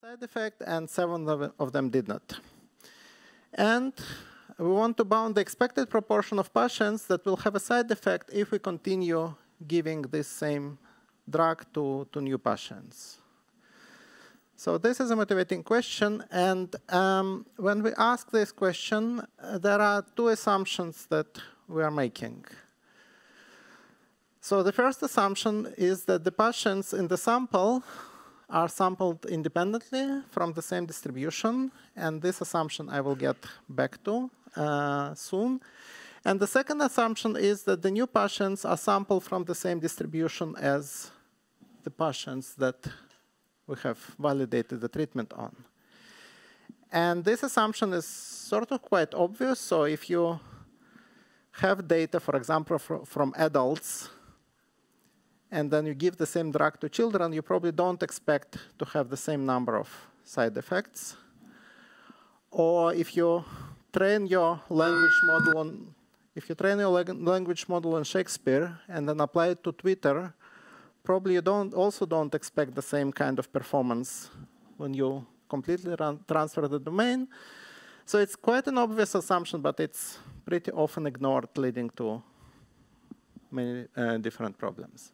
side effect and seven of them did not. And we want to bound the expected proportion of patients that will have a side effect if we continue giving this same drug to, to new patients. So this is a motivating question, and um, when we ask this question, uh, there are two assumptions that we are making. So the first assumption is that the patients in the sample are sampled independently from the same distribution, and this assumption I will get back to uh, soon. And the second assumption is that the new patients are sampled from the same distribution as the patients that we have validated the treatment on. And this assumption is sort of quite obvious. So if you have data, for example, from adults, and then you give the same drug to children, you probably don't expect to have the same number of side effects. Or if you train your language model on if you train your language model on Shakespeare and then apply it to Twitter, probably you don't also don't expect the same kind of performance when you completely transfer the domain. So it's quite an obvious assumption, but it's pretty often ignored, leading to many uh, different problems.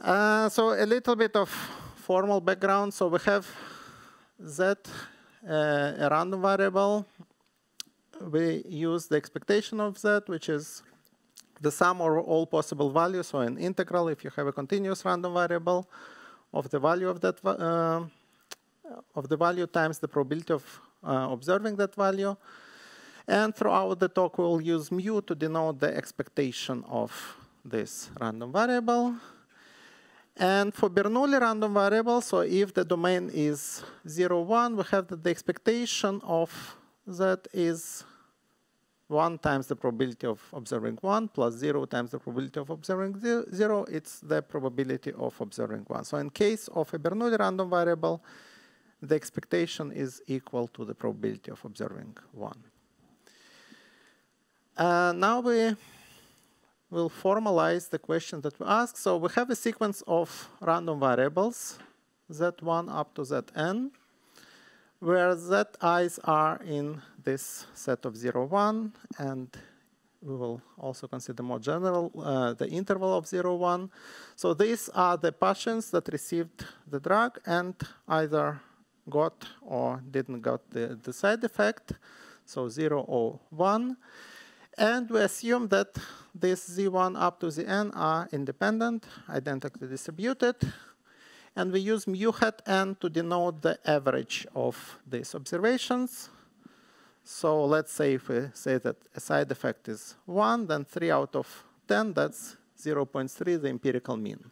Uh, so a little bit of formal background. So we have Z, uh, a random variable we use the expectation of z, which is the sum of all possible values, so an integral if you have a continuous random variable of the value of that uh, of the value times the probability of uh, observing that value. And throughout the talk, we'll use mu to denote the expectation of this random variable. And for Bernoulli random variable, so if the domain is 0, 1, we have that the expectation of that is 1 times the probability of observing 1 plus 0 times the probability of observing 0, it's the probability of observing 1. So in case of a Bernoulli random variable, the expectation is equal to the probability of observing 1. Uh, now we will formalize the question that we ask. So we have a sequence of random variables, z1 up to zn where zi's are in this set of 0, 1, and we will also consider more general uh, the interval of 0, 1. So these are the patients that received the drug and either got or didn't got the, the side effect, so 0 or 1. And we assume that these z1 up to zn are independent, identically distributed, and we use mu hat n to denote the average of these observations. So let's say if we say that a side effect is 1, then 3 out of 10, that's 0.3, the empirical mean.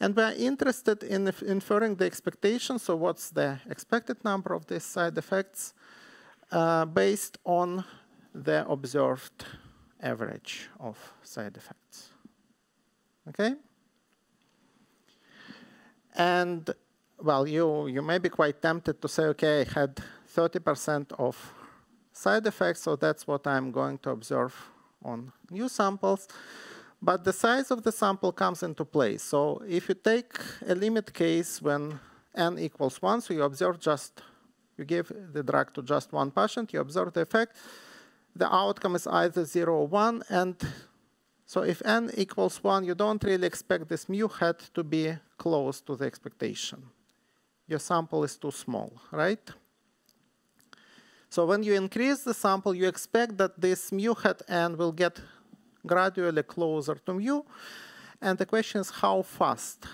And we're interested in inferring the expectation, so what's the expected number of these side effects uh, based on the observed average of side effects. Okay? And well, you, you may be quite tempted to say, okay, I had 30% of side effects, so that's what I'm going to observe on new samples. But the size of the sample comes into play. So if you take a limit case when n equals 1, so you observe just, you give the drug to just one patient, you observe the effect, the outcome is either 0 or 1, and so if n equals 1, you don't really expect this mu hat to be close to the expectation. Your sample is too small, right? So when you increase the sample, you expect that this mu hat n will get gradually closer to mu. And the question is how fast?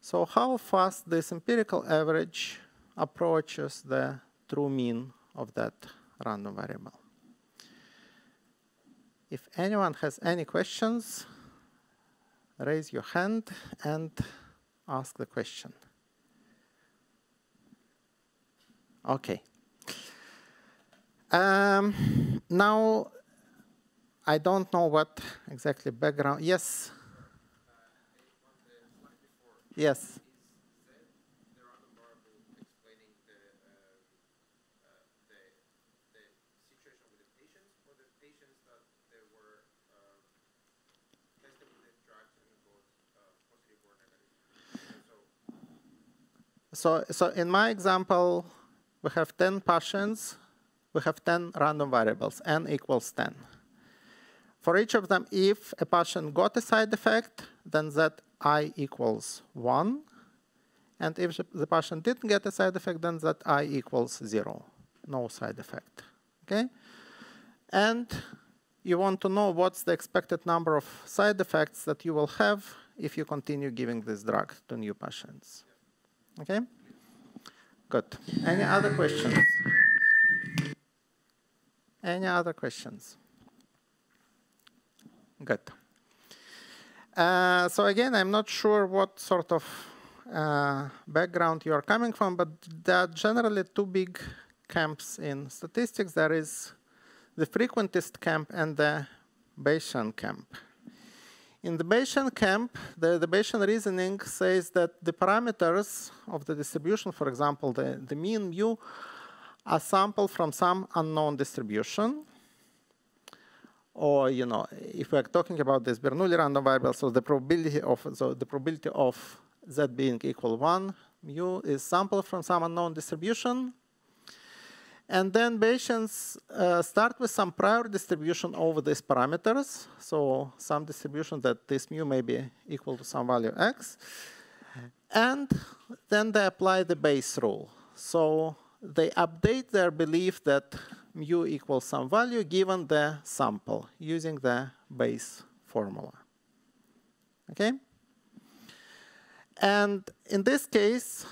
So how fast this empirical average approaches the true mean of that random variable. If anyone has any questions, raise your hand and ask the question. Okay. Um, now, I don't know what exactly background. Yes. Yes. So, so in my example, we have 10 patients, we have 10 random variables, n equals 10. For each of them, if a patient got a side effect, then that i equals 1. And if the patient didn't get a side effect, then that i equals 0, no side effect. Okay? And you want to know what's the expected number of side effects that you will have if you continue giving this drug to new patients. Okay? Good. Any other questions? Any other questions? Good. Uh, so again, I'm not sure what sort of uh, background you are coming from, but there are generally two big camps in statistics. There is the frequentist camp and the Bayesian camp. In the Bayesian camp, the, the Bayesian reasoning says that the parameters of the distribution, for example, the, the mean mu, are sampled from some unknown distribution. Or, you know, if we're talking about this Bernoulli random variable, so the probability of so the probability of z being equal one mu is sampled from some unknown distribution. And then Bayesians uh, start with some prior distribution over these parameters. So some distribution that this mu may be equal to some value x. And then they apply the Bayes rule. So they update their belief that mu equals some value given the sample using the Bayes formula. Okay? And in this case,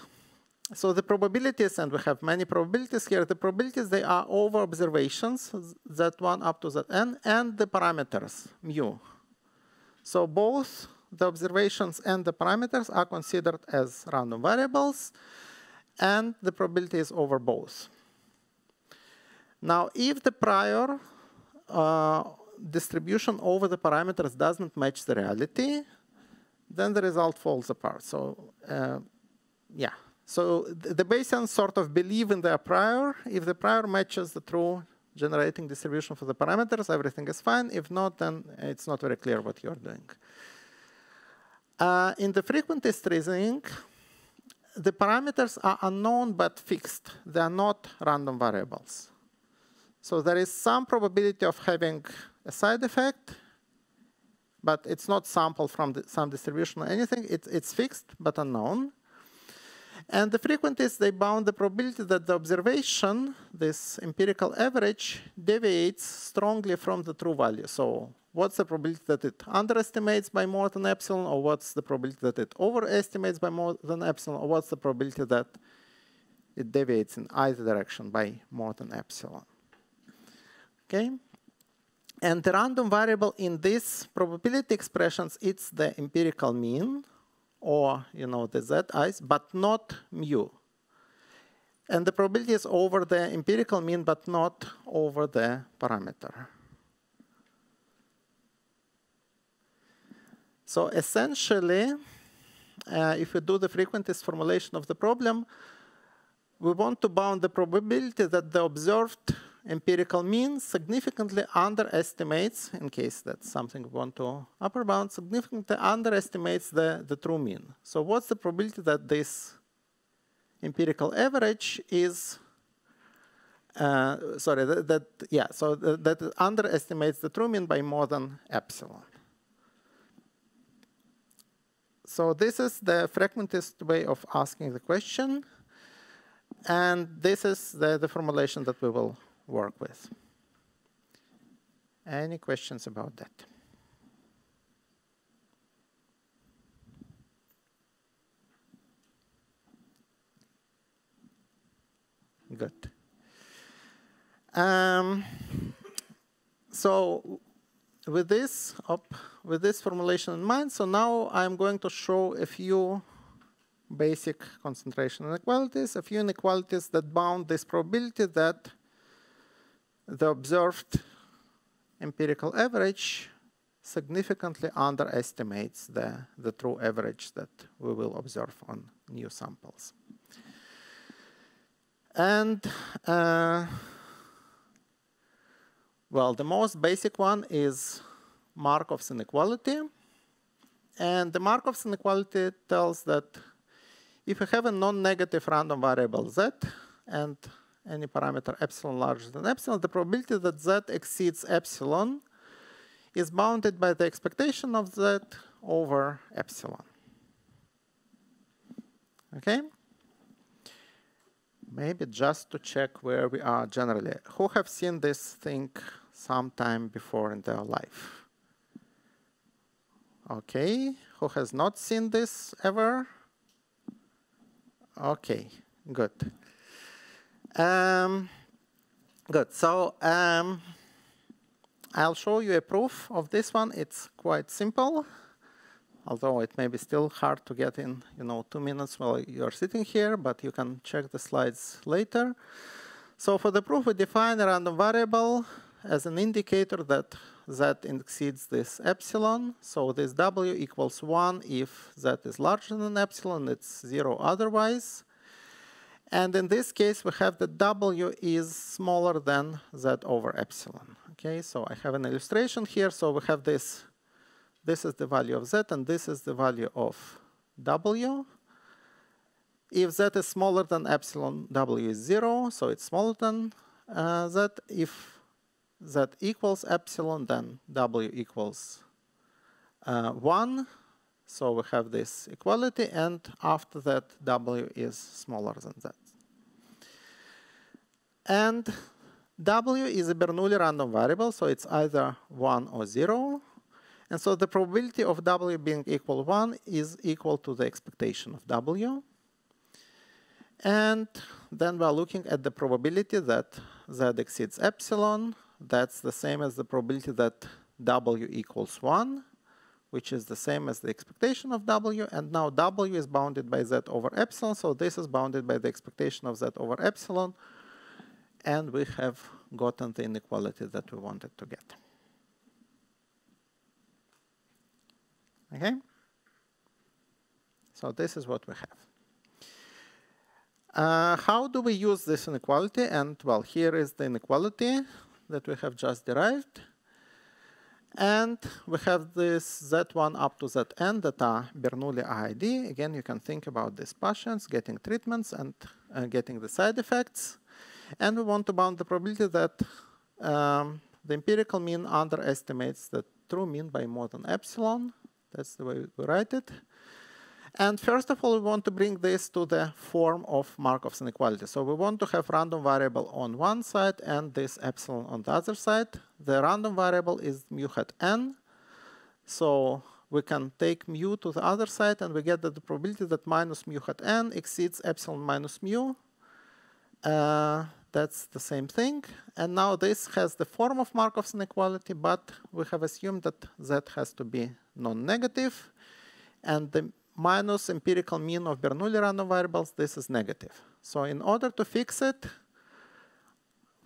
so the probabilities, and we have many probabilities here, the probabilities, they are over observations, z1 up to that zn, and the parameters, mu. So both the observations and the parameters are considered as random variables, and the probability is over both. Now, if the prior uh, distribution over the parameters doesn't match the reality, then the result falls apart. So, uh, yeah. So the Bayesians sort of believe in their prior. If the prior matches the true generating distribution for the parameters, everything is fine. If not, then it's not very clear what you're doing. Uh, in the frequentist reasoning, the parameters are unknown but fixed. They are not random variables. So there is some probability of having a side effect, but it's not sampled from some distribution or anything. It, it's fixed but unknown. And the frequentists, they bound the probability that the observation, this empirical average, deviates strongly from the true value. So what's the probability that it underestimates by more than epsilon, or what's the probability that it overestimates by more than epsilon, or what's the probability that it deviates in either direction by more than epsilon. Okay? And the random variable in these probability expressions, it's the empirical mean, or you know the z i's, but not mu. And the probability is over the empirical mean, but not over the parameter. So essentially, uh, if we do the frequentist formulation of the problem, we want to bound the probability that the observed empirical mean significantly underestimates, in case that's something we want to upper bound, significantly underestimates the, the true mean. So what's the probability that this empirical average is, uh, sorry, that, that, yeah, so that, that underestimates the true mean by more than epsilon. So this is the frequentist way of asking the question. And this is the, the formulation that we will work with. Any questions about that? Good. Um, so with this up, with this formulation in mind, so now I'm going to show a few basic concentration inequalities, a few inequalities that bound this probability that the observed empirical average significantly underestimates the, the true average that we will observe on new samples. And uh, well, the most basic one is Markov's inequality. And the Markov's inequality tells that if we have a non-negative random variable z and any parameter epsilon larger than epsilon, the probability that z exceeds epsilon is bounded by the expectation of z over epsilon. Okay? Maybe just to check where we are generally. Who have seen this thing sometime before in their life? Okay. Who has not seen this ever? Okay, good. Um, good. So um, I'll show you a proof of this one. It's quite simple although it may be still hard to get in, you know, two minutes while you're sitting here, but you can check the slides later. So for the proof, we define a random variable as an indicator that z exceeds this epsilon. So this w equals 1 if z is larger than epsilon, it's 0 otherwise. And in this case, we have that w is smaller than z over epsilon. Okay, so I have an illustration here. So we have this this is the value of z, and this is the value of w. If z is smaller than epsilon, w is 0, so it's smaller than uh, z. If z equals epsilon, then w equals uh, 1. So we have this equality, and after that, w is smaller than z. And w is a Bernoulli random variable, so it's either 1 or 0. And so the probability of W being equal 1 is equal to the expectation of W. And then we're looking at the probability that Z exceeds epsilon. That's the same as the probability that W equals 1, which is the same as the expectation of W. And now W is bounded by Z over epsilon, so this is bounded by the expectation of Z over epsilon. And we have gotten the inequality that we wanted to get. Okay? So this is what we have. Uh, how do we use this inequality? And well, here is the inequality that we have just derived. And we have this Z1 up to Zn that are Bernoulli IID. Again, you can think about these patients getting treatments and uh, getting the side effects. And we want to bound the probability that um, the empirical mean underestimates the true mean by more than epsilon that's the way we write it. And first of all, we want to bring this to the form of Markov's inequality. So we want to have random variable on one side and this epsilon on the other side. The random variable is mu hat n. So we can take mu to the other side and we get that the probability that minus mu hat n exceeds epsilon minus mu. Uh, that's the same thing. And now this has the form of Markov's inequality, but we have assumed that z has to be non-negative. And the minus empirical mean of Bernoulli random variables, this is negative. So in order to fix it,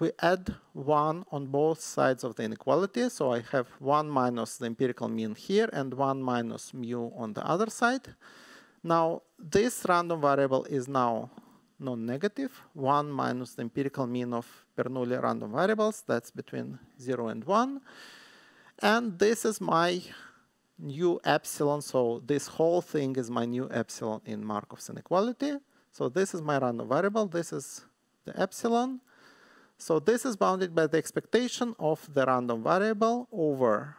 we add 1 on both sides of the inequality. So I have 1 minus the empirical mean here and 1 minus mu on the other side. Now, this random variable is now non-negative. 1 minus the empirical mean of Bernoulli random variables. That's between 0 and 1. And this is my new epsilon. So this whole thing is my new epsilon in Markov's inequality. So this is my random variable. This is the epsilon. So this is bounded by the expectation of the random variable over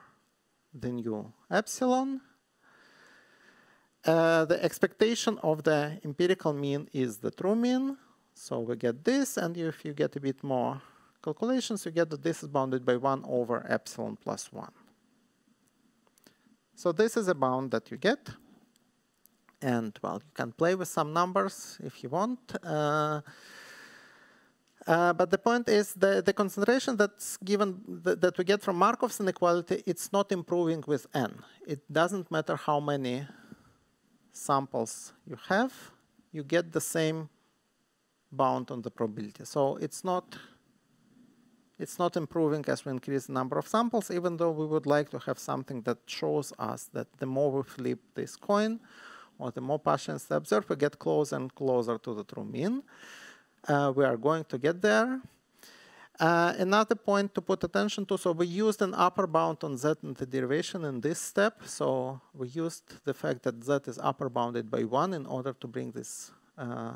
the new epsilon. Uh, the expectation of the empirical mean is the true mean. So we get this, and if you get a bit more calculations, you get that this is bounded by 1 over epsilon plus 1. So this is a bound that you get. And, well, you can play with some numbers if you want. Uh, uh, but the point is the, the concentration that's given th that we get from Markov's inequality, it's not improving with n. It doesn't matter how many samples you have, you get the same bound on the probability. So it's not it's not improving as we increase the number of samples, even though we would like to have something that shows us that the more we flip this coin, or the more patients they observe, we get closer and closer to the true mean. Uh, we are going to get there. Uh, another point to put attention to, so we used an upper bound on z in the derivation in this step. So we used the fact that z is upper bounded by 1 in order to bring this uh,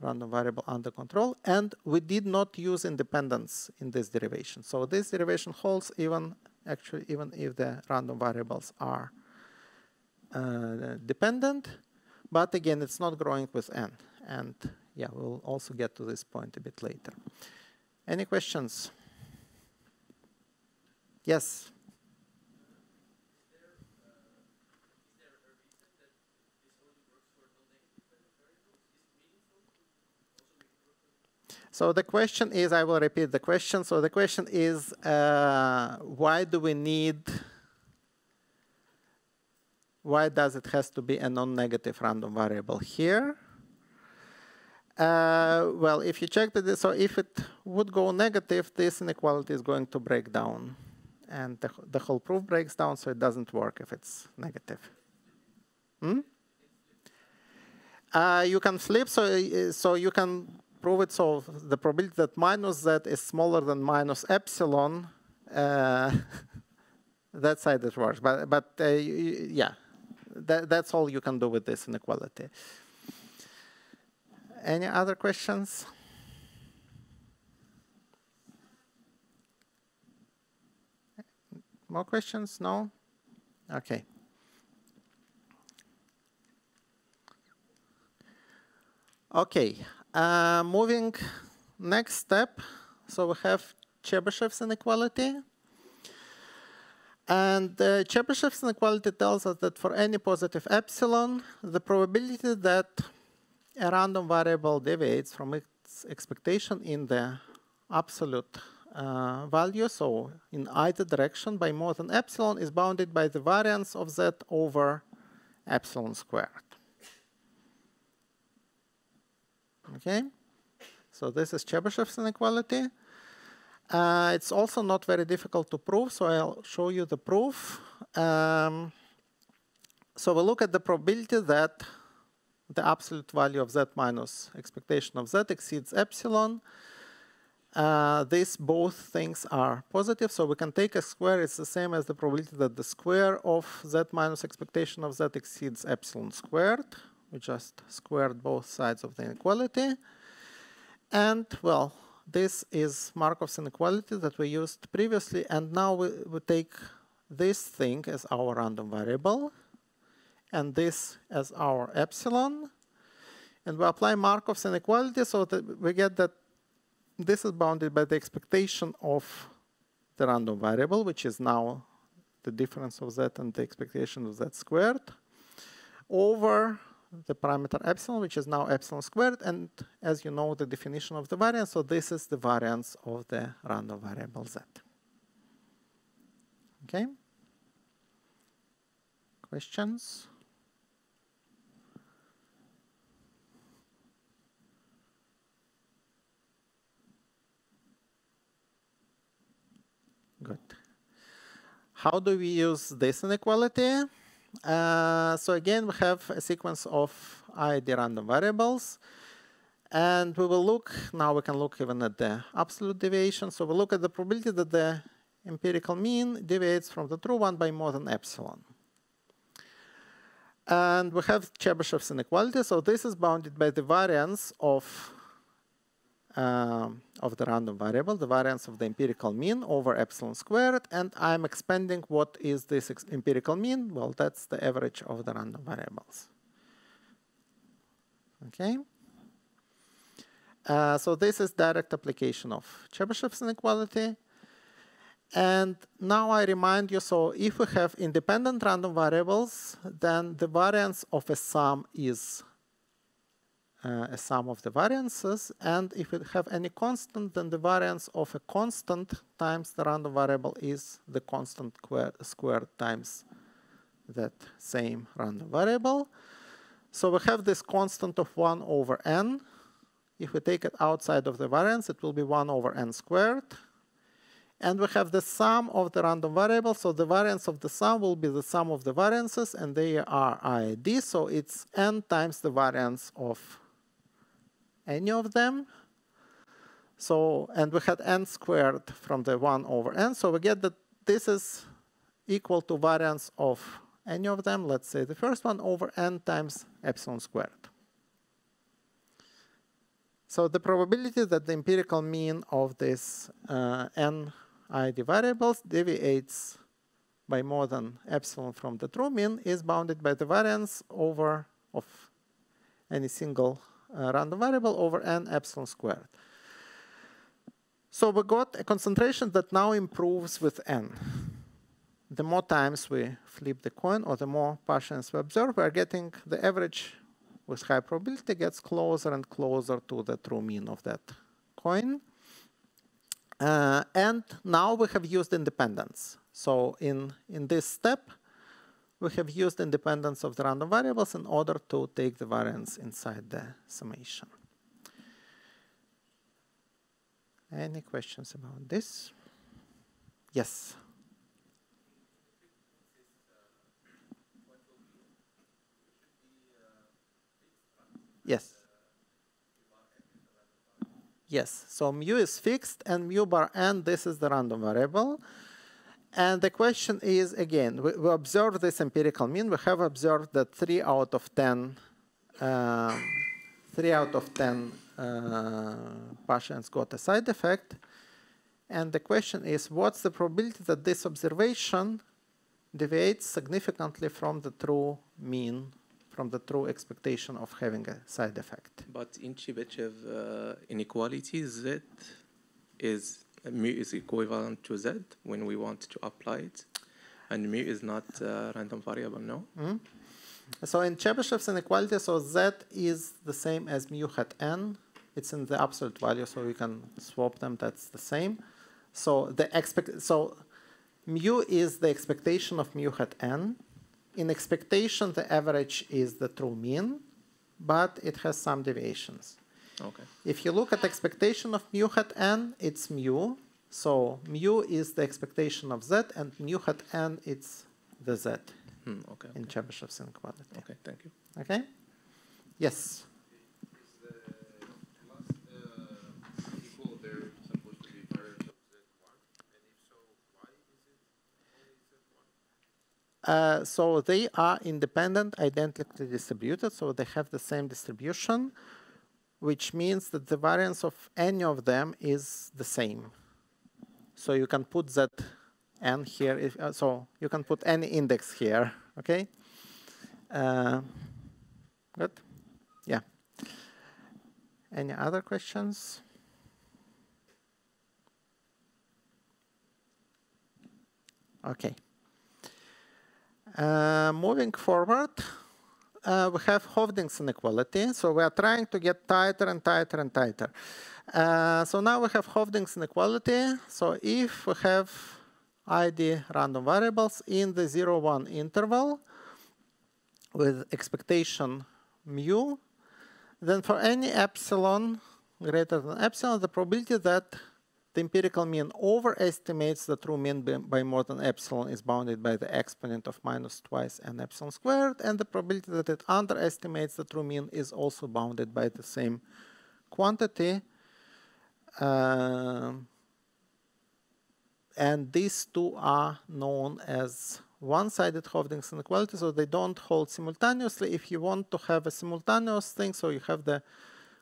random variable under control. And we did not use independence in this derivation. So this derivation holds even actually even if the random variables are uh, dependent. But again, it's not growing with n. And yeah, we'll also get to this point a bit later. Any questions? Yes. So the question is, I will repeat the question. So the question is, uh, why do we need, why does it has to be a non-negative random variable here? Uh, well, if you check that, so if it would go negative, this inequality is going to break down. And the, the whole proof breaks down, so it doesn't work if it's negative. Hmm? Uh, you can flip, so, so you can prove it, so the probability that minus z is smaller than minus epsilon, uh, that side it works. But, but uh, yeah, that, that's all you can do with this inequality. Any other questions? More questions? No? Okay. Okay, uh, moving next step. So we have Chebyshev's inequality. And uh, Chebyshev's inequality tells us that for any positive epsilon, the probability that a random variable deviates from its expectation in the absolute uh, value, so in either direction by more than epsilon, is bounded by the variance of z over epsilon squared. Okay, so this is Chebyshev's inequality. Uh, it's also not very difficult to prove, so I'll show you the proof. Um, so we look at the probability that the absolute value of z minus expectation of z exceeds epsilon. Uh, these both things are positive, so we can take a square. It's the same as the probability that the square of z minus expectation of z exceeds epsilon squared. We just squared both sides of the inequality. And, well, this is Markov's inequality that we used previously, and now we, we take this thing as our random variable and this as our epsilon. And we apply Markov's inequality so that we get that this is bounded by the expectation of the random variable, which is now the difference of z and the expectation of z squared, over the parameter epsilon, which is now epsilon squared, and as you know, the definition of the variance, so this is the variance of the random variable z. Okay? Questions? Good. How do we use this inequality? Uh, so again, we have a sequence of ID random variables. And we will look, now we can look even at the absolute deviation. So we look at the probability that the empirical mean deviates from the true one by more than epsilon. And we have Chebyshev's inequality. So this is bounded by the variance of um, of the random variable, the variance of the empirical mean over epsilon squared, and I'm expanding what is this empirical mean? Well, that's the average of the random variables. Okay? Uh, so this is direct application of Chebyshev's inequality. And now I remind you, so if we have independent random variables, then the variance of a sum is Uh, a sum of the variances. And if we have any constant, then the variance of a constant times the random variable is the constant squared times that same random variable. So we have this constant of 1 over n. If we take it outside of the variance, it will be 1 over n squared. And we have the sum of the random variables. So the variance of the sum will be the sum of the variances, and they are IID. So it's n times the variance of any of them. So, and we had n squared from the 1 over n. So we get that this is equal to variance of any of them, let's say the first one, over n times epsilon squared. So the probability that the empirical mean of this uh, n ID variables deviates by more than epsilon from the true mean is bounded by the variance over of any single random variable over n epsilon squared. So we got a concentration that now improves with n. The more times we flip the coin or the more partials we observe, we are getting the average with high probability gets closer and closer to the true mean of that coin. Uh, and now we have used independence. So in, in this step, we have used independence of the random variables in order to take the variance inside the summation. Any questions about this? Yes. Yes. Yes, so mu is fixed and mu bar n, this is the random variable. And the question is, again, we, we observe this empirical mean. We have observed that 3 out of 10, um, 3 out of 10 uh, patients got a side effect. And the question is, what's the probability that this observation deviates significantly from the true mean from the true expectation of having a side effect. But in Chebyshev uh, inequality, Z is mu is equivalent to Z when we want to apply it, and mu is not a random variable, no? Mm -hmm. So in Chebyshev's inequality, so Z is the same as mu hat n. It's in the absolute value, so we can swap them. That's the same. So the expect so mu is the expectation of mu hat n in expectation, the average is the true mean, but it has some deviations. Okay. If you look at expectation of mu hat n, it's mu. So mu is the expectation of z, and mu hat n, it's the z hmm, okay, in okay. Chebyshev's inequality. Okay, thank you. Okay? Yes? Uh, so they are independent, identically distributed, so they have the same distribution, which means that the variance of any of them is the same. So you can put that n here, if, uh, so you can put any index here, okay? Uh, good? Yeah. Any other questions? Okay. Uh, moving forward, uh, we have Hoeffding's inequality. So we are trying to get tighter and tighter and tighter. Uh, so now we have Hoeffding's inequality. So if we have ID random variables in the 0, 1 interval with expectation mu, then for any epsilon greater than epsilon, the probability that the empirical mean overestimates the true mean by more than epsilon is bounded by the exponent of minus twice n epsilon squared, and the probability that it underestimates the true mean is also bounded by the same quantity. Uh, and these two are known as one-sided Hoeffding's inequality, so they don't hold simultaneously. If you want to have a simultaneous thing, so you have the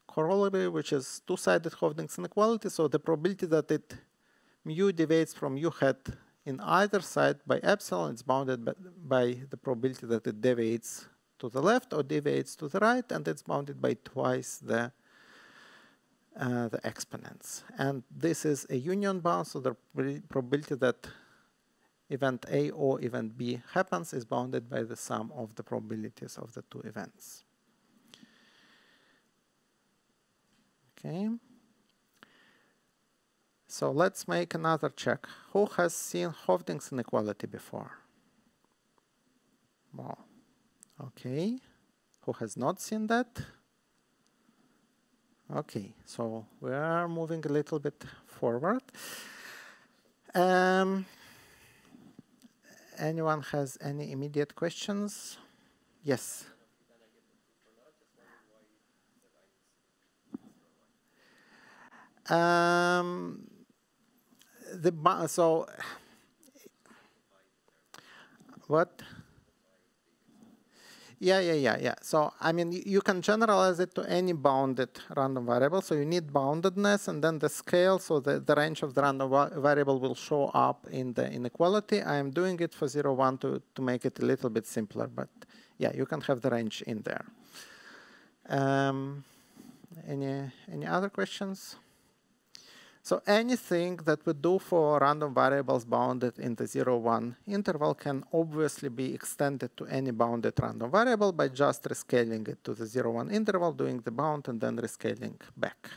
corollary, which is two-sided Hoeffding's inequality. So the probability that it mu deviates from u hat in either side by epsilon is bounded by, by the probability that it deviates to the left or deviates to the right, and it's bounded by twice the uh, the exponents. And this is a union bound, so the probability that event A or event B happens is bounded by the sum of the probabilities of the two events. Okay. So let's make another check. Who has seen Hoeffding's inequality before? Well, okay. Who has not seen that? Okay, so we are moving a little bit forward. Um, anyone has any immediate questions? Yes. Um, the so what? Yeah, yeah, yeah, yeah. So, I mean, you can generalize it to any bounded random variable. So you need boundedness and then the scale, so the, the range of the random variable will show up in the inequality. I am doing it for 0, 1 to, to make it a little bit simpler, but yeah, you can have the range in there. Um, any, any other questions? So anything that we do for random variables bounded in the 0, 1 interval can obviously be extended to any bounded random variable by just rescaling it to the 0, 1 interval, doing the bound, and then rescaling back.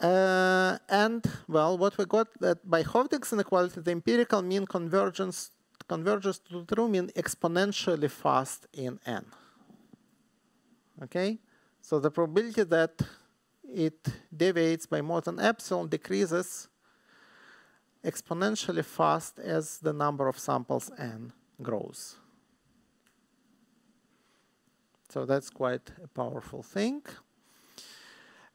Uh, and, well, what we got that by Hoeffding's inequality, the empirical mean convergence converges to the true mean exponentially fast in n. Okay? So the probability that it deviates by more than epsilon decreases exponentially fast as the number of samples n grows. So that's quite a powerful thing.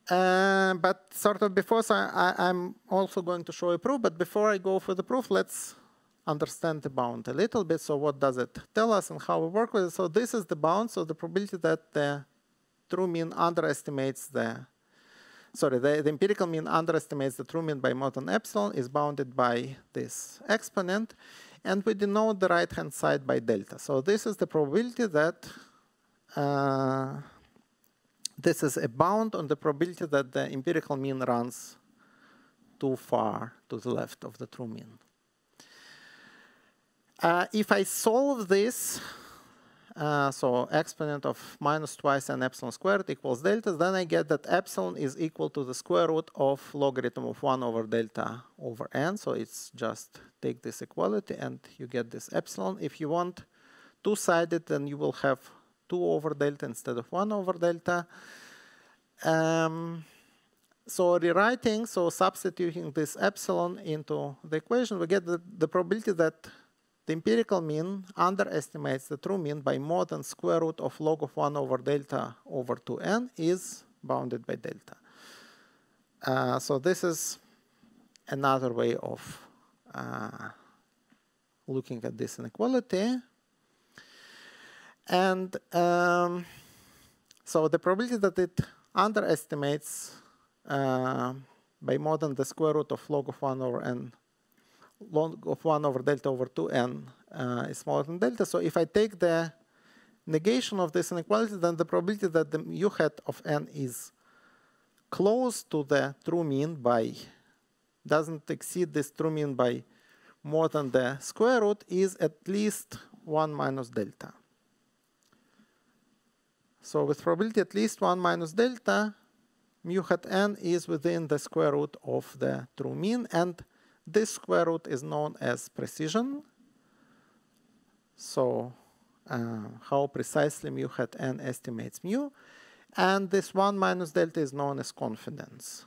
Uh, but sort of before, so I, I'm also going to show a proof, but before I go for the proof, let's understand the bound a little bit. So what does it tell us and how we work with it? So this is the bound, so the probability that the true mean underestimates the sorry, the, the, empirical mean underestimates the true mean by more than epsilon is bounded by this exponent, and we denote the right-hand side by delta. So this is the probability that uh, this is a bound on the probability that the empirical mean runs too far to the left of the true mean. Uh, if I solve this uh, so exponent of minus twice n epsilon squared equals delta, then I get that epsilon is equal to the square root of logarithm of 1 over delta over n. So it's just take this equality and you get this epsilon. If you want two-sided, then you will have 2 over delta instead of 1 over delta. Um, so rewriting, so substituting this epsilon into the equation, we get the, the probability that the empirical mean underestimates the true mean by more than square root of log of 1 over delta over 2n is bounded by delta. Uh, so this is another way of uh, looking at this inequality. And um, so the probability that it underestimates uh, by more than the square root of log of 1 over n log of 1 over delta over 2n uh, is smaller than delta. So if I take the negation of this inequality, then the probability that the mu hat of n is close to the true mean by, doesn't exceed this true mean by more than the square root is at least 1 minus delta. So with probability at least 1 minus delta, mu hat n is within the square root of the true mean, and this square root is known as precision. So uh, how precisely mu hat n estimates mu. And this 1 minus delta is known as confidence.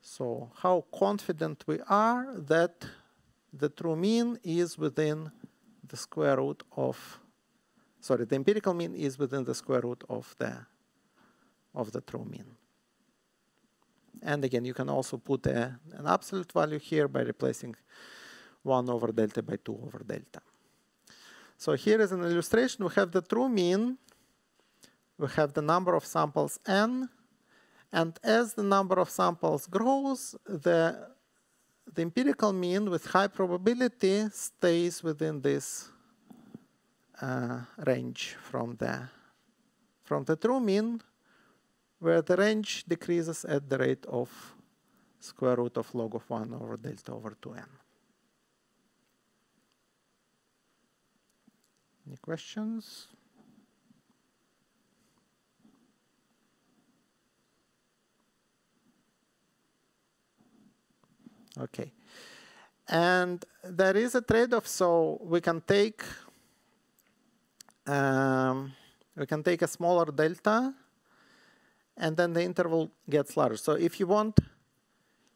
So how confident we are that the true mean is within the square root of, sorry, the empirical mean is within the square root of the, of the true mean. And again, you can also put a, an absolute value here by replacing 1 over delta by 2 over delta. So here is an illustration. We have the true mean. We have the number of samples n. And as the number of samples grows, the, the empirical mean with high probability stays within this uh, range from the, from the true mean where the range decreases at the rate of square root of log of 1 over delta over 2n. Any questions? Okay. And there is a trade-off, so we can take um, we can take a smaller delta and then the interval gets larger. So if you want,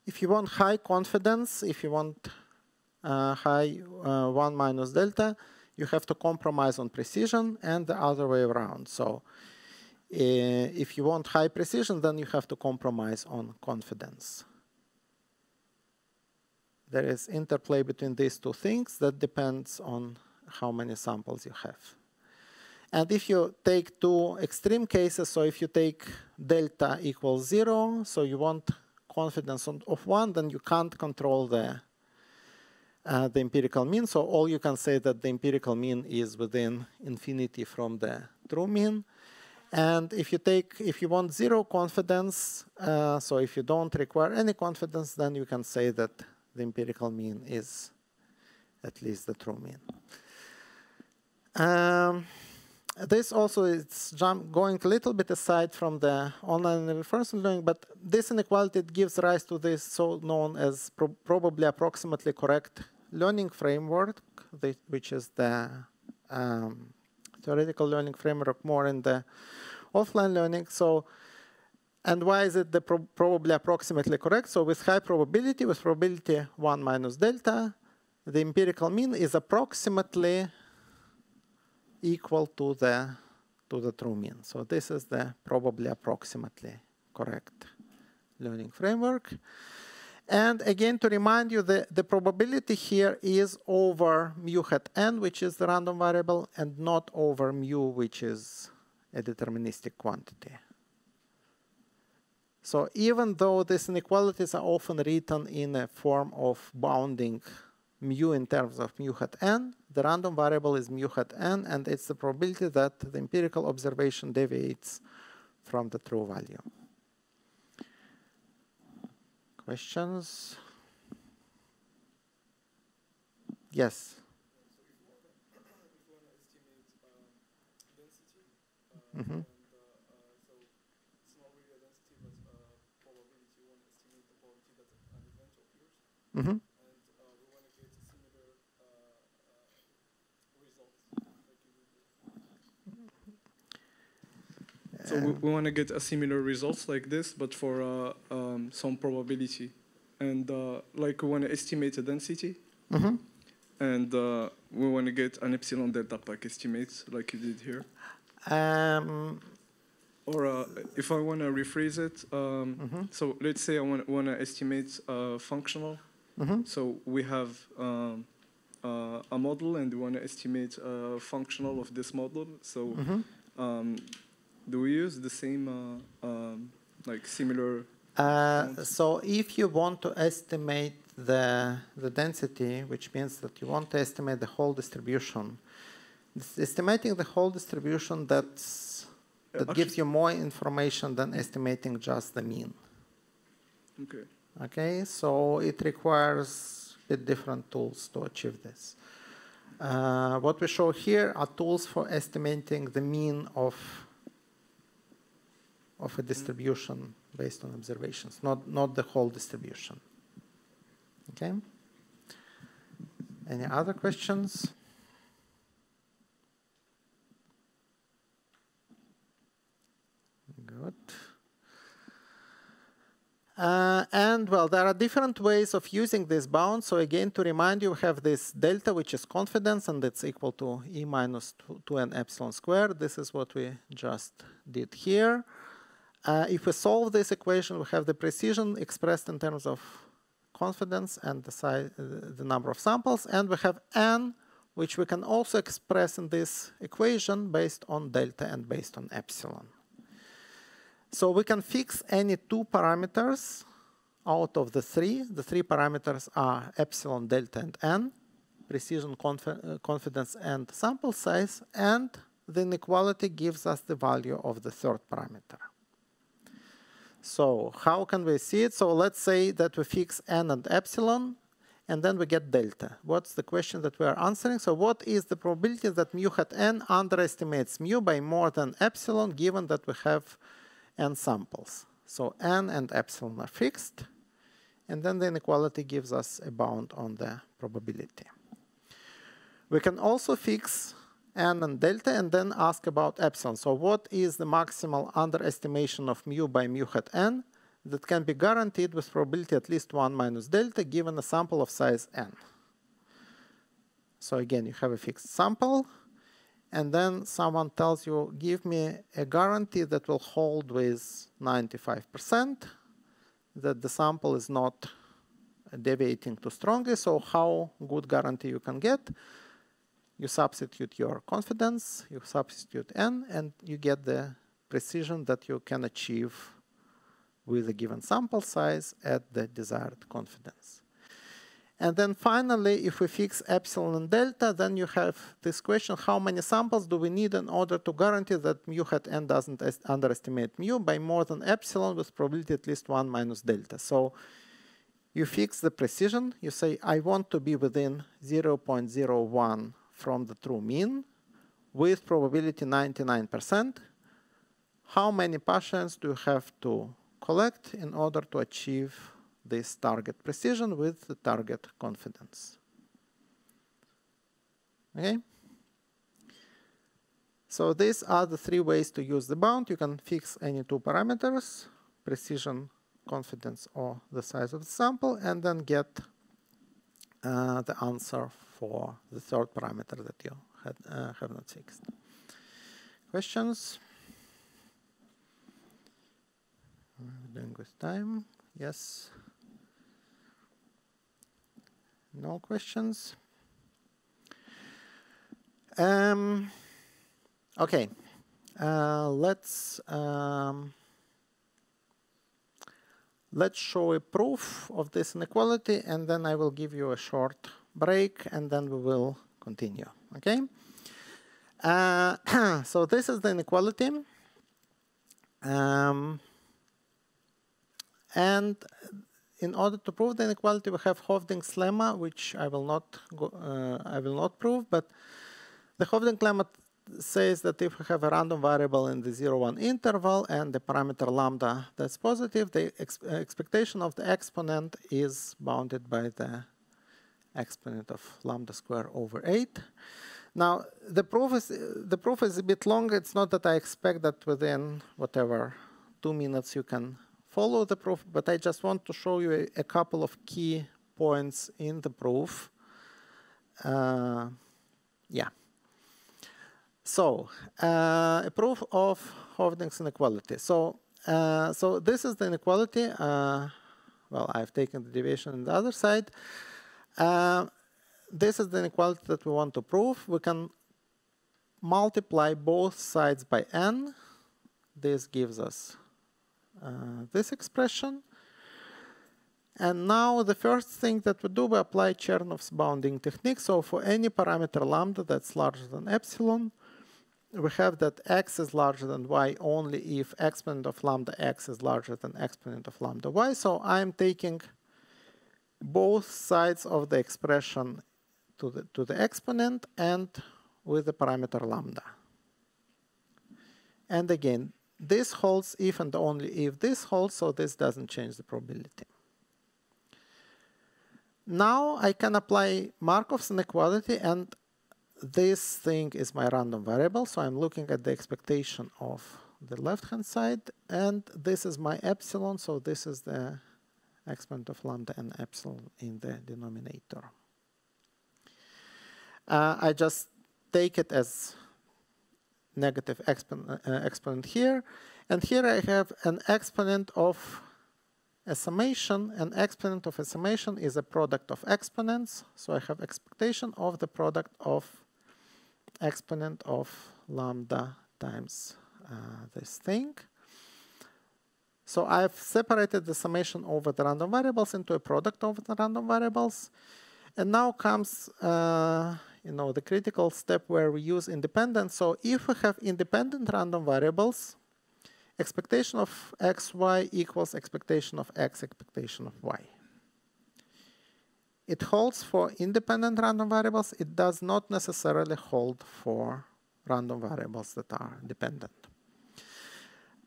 if you want high confidence, if you want uh, high uh, 1 minus delta, you have to compromise on precision and the other way around. So if you want high precision, then you have to compromise on confidence. There is interplay between these two things that depends on how many samples you have. And if you take two extreme cases, so if you take delta equals zero, so you want confidence of one, then you can't control the uh, the empirical mean. So all you can say that the empirical mean is within infinity from the true mean. And if you take, if you want zero confidence, uh, so if you don't require any confidence, then you can say that the empirical mean is at least the true mean. Um, this also is jump, going a little bit aside from the online reinforcement learning, but this inequality gives rise to this so known as pro probably approximately correct learning framework, which is the um, theoretical learning framework more in the offline learning. So, and why is it the pro probably approximately correct? So with high probability, with probability 1 minus delta, the empirical mean is approximately equal to the to the true mean. So this is the probably approximately correct learning framework. And again, to remind you, the, the probability here is over mu hat n, which is the random variable, and not over mu, which is a deterministic quantity. So even though these inequalities are often written in a form of bounding mu in terms of mu hat n, the random variable is mu hat n, and it's the probability that the empirical observation deviates from the true value. Questions? Yes. Mm -hmm. Mm So we, we want to get a similar results like this, but for uh, um, some probability. And uh, like we want to estimate a density. Mm -hmm. And uh, we want to get an epsilon delta PAC estimate like you did here. Um, or uh, if I want to rephrase it, um, mm -hmm. so let's say I want to estimate uh, functional. Mm -hmm. So we have um, uh, a model and we want to estimate functional of this model. So mm -hmm. um, do we use the same, uh, um, like similar? Uh, so if you want to estimate the, the density, which means that you want to estimate the whole distribution, estimating the whole distribution that's, that Actually, gives you more information than estimating just the mean. Okay. Okay, so it requires a bit different tools to achieve this. Uh, what we show here are tools for estimating the mean of of a distribution based on observations, not, not the whole distribution. Okay? Any other questions? Good. Uh, and well, there are different ways of using this bound. So again, to remind you, we have this delta, which is confidence, and it's equal to e minus 2n epsilon squared. This is what we just did here. Uh, if we solve this equation, we have the precision expressed in terms of confidence and the, size, uh, the number of samples, and we have n, which we can also express in this equation based on delta and based on epsilon. So we can fix any two parameters out of the three. The three parameters are epsilon, delta, and n, precision, uh, confidence, and sample size, and the inequality gives us the value of the third parameter. So how can we see it? So let's say that we fix n and epsilon, and then we get delta. What's the question that we are answering? So what is the probability that mu hat n underestimates mu by more than epsilon, given that we have n samples? So n and epsilon are fixed, and then the inequality gives us a bound on the probability. We can also fix n and delta, and then ask about epsilon. So what is the maximal underestimation of mu by mu hat n that can be guaranteed with probability at least 1 minus delta given a sample of size n? So again, you have a fixed sample, and then someone tells you, give me a guarantee that will hold with 95%, that the sample is not deviating too strongly. So how good guarantee you can get? You substitute your confidence, you substitute n, and you get the precision that you can achieve with a given sample size at the desired confidence. And then finally, if we fix epsilon and delta, then you have this question, how many samples do we need in order to guarantee that mu hat n doesn't underestimate mu by more than epsilon with probability at least 1 minus delta. So you fix the precision. You say, I want to be within 0.01 from the true mean with probability 99%. How many patients do you have to collect in order to achieve this target precision with the target confidence. Okay? So these are the three ways to use the bound. You can fix any two parameters, precision, confidence, or the size of the sample, and then get uh, the answer for the third parameter that you had, uh, have not fixed. Questions? We're doing with time. Yes. No questions? Um, okay, uh, let's um, let's show a proof of this inequality, and then I will give you a short break, and then we will continue. Okay. Uh, so this is the inequality. Um, and in order to prove the inequality, we have Hoeffding's lemma, which I will not go, uh, I will not prove, but the Hoeffding lemma says that if we have a random variable in the 0, 1 interval and the parameter lambda that's positive, the ex expectation of the exponent is bounded by the exponent of lambda square over 8. Now, the proof is the proof is a bit long. It's not that I expect that within whatever two minutes you can follow the proof, but I just want to show you a, a couple of key points in the proof. Uh, yeah. So, uh, a proof of Hoeffding's inequality. So, uh, so this is the inequality. Uh, well, I've taken the deviation on the other side. Uh, this is the inequality that we want to prove. We can multiply both sides by n. This gives us uh, this expression. And now the first thing that we do, we apply Chernoff's bounding technique. So for any parameter lambda that's larger than epsilon, we have that x is larger than y only if exponent of lambda x is larger than exponent of lambda y. So I'm taking both sides of the expression to the, to the exponent and with the parameter lambda. And again, this holds if and only if this holds, so this doesn't change the probability. Now I can apply Markov's inequality and this thing is my random variable, so I'm looking at the expectation of the left-hand side, and this is my epsilon, so this is the exponent of lambda and epsilon in the denominator. Uh, I just take it as negative exponent, uh, exponent here. And here I have an exponent of a summation. An exponent of a summation is a product of exponents. So I have expectation of the product of exponent of lambda times uh, this thing. So I've separated the summation over the random variables into a product of the random variables. And now comes uh, you know, the critical step where we use independent. So if we have independent random variables, expectation of x, y equals expectation of x, expectation of y. It holds for independent random variables. It does not necessarily hold for random variables that are dependent.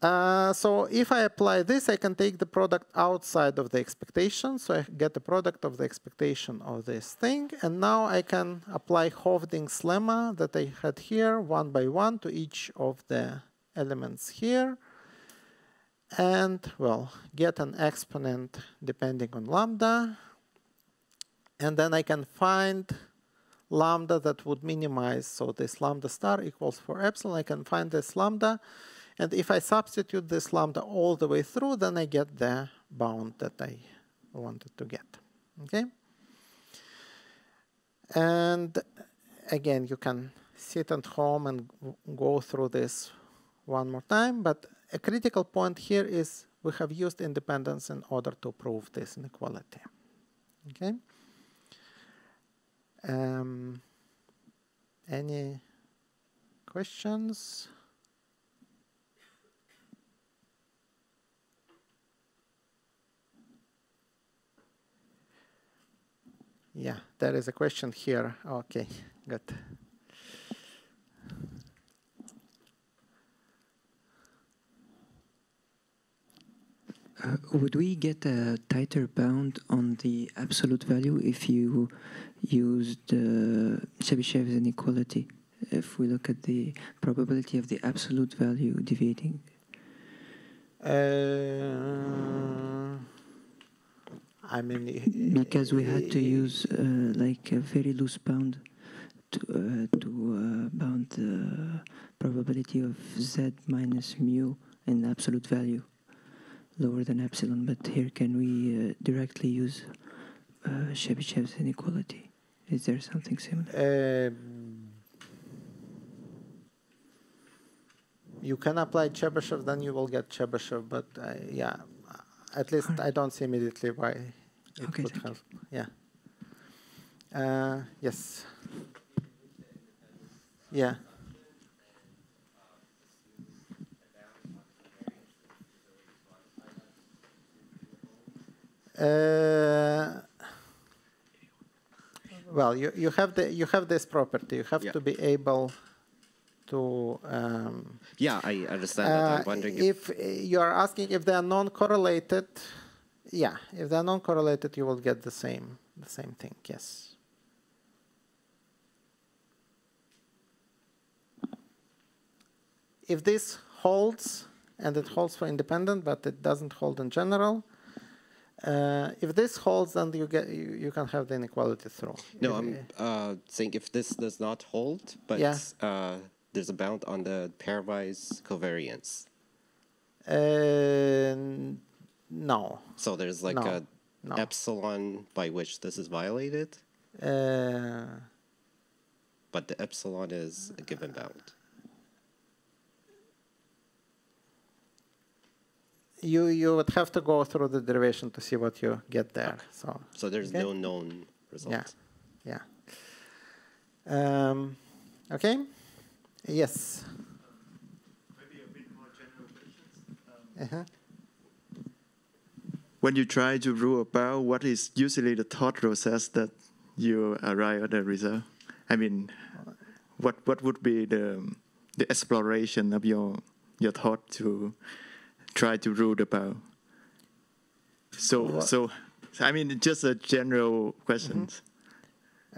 Uh, so if I apply this, I can take the product outside of the expectation. So I get the product of the expectation of this thing. And now I can apply Hoeffding's lemma that I had here, one by one, to each of the elements here. And, well, get an exponent depending on lambda. And then I can find lambda that would minimize. So this lambda star equals for epsilon. I can find this lambda. And if I substitute this lambda all the way through, then I get the bound that I wanted to get. Okay? And again, you can sit at home and go through this one more time. But a critical point here is we have used independence in order to prove this inequality. Okay? Um, any questions? Yeah, there is a question here. Okay, good. Uh, would we get a tighter bound on the absolute value if you used the Chebyshev's inequality? If we look at the probability of the absolute value deviating? Uh, I mean, because we had to use uh, like a very loose bound to uh, to uh, bound the probability of z minus mu in absolute value lower than epsilon. But here, can we uh, directly use uh, Chebyshev's inequality? Is there something similar? Um, you can apply Chebyshev, then you will get Chebyshev. But uh, yeah, at least I don't see immediately why it Okay, would have. Yeah. Uh, yes. Yeah. Uh, well, you, you have the you have this property. You have Yeah. to be able to. Um, Yeah, I understand that. uh, I'm wondering if, if uh, you are asking if they are non-correlated, yeah, if they are non-correlated, you will get the same the same thing. Yes. If this holds, and it holds for independent, but it doesn't hold in general. Uh, if this holds, then you get you, you can have the inequality through. no, If- I'm uh, saying if this does not hold, but Yeah. uh, there's a bound on the pairwise covariance. Uh, n- no. So there's like No, a no. epsilon by which this is violated, Uh, but the epsilon is a given bound. you you would have to go through the derivation to see what you get there. So So there's Okay. no known result. yeah. Um, okay. Yes. Maybe a bit more general questions. Um, Uh-huh. When you try to rule about what is usually the thought process that you arrive at the result? I mean, what what would be the the exploration of your your thought to try to rule about? So What- so, I mean, just a general questions.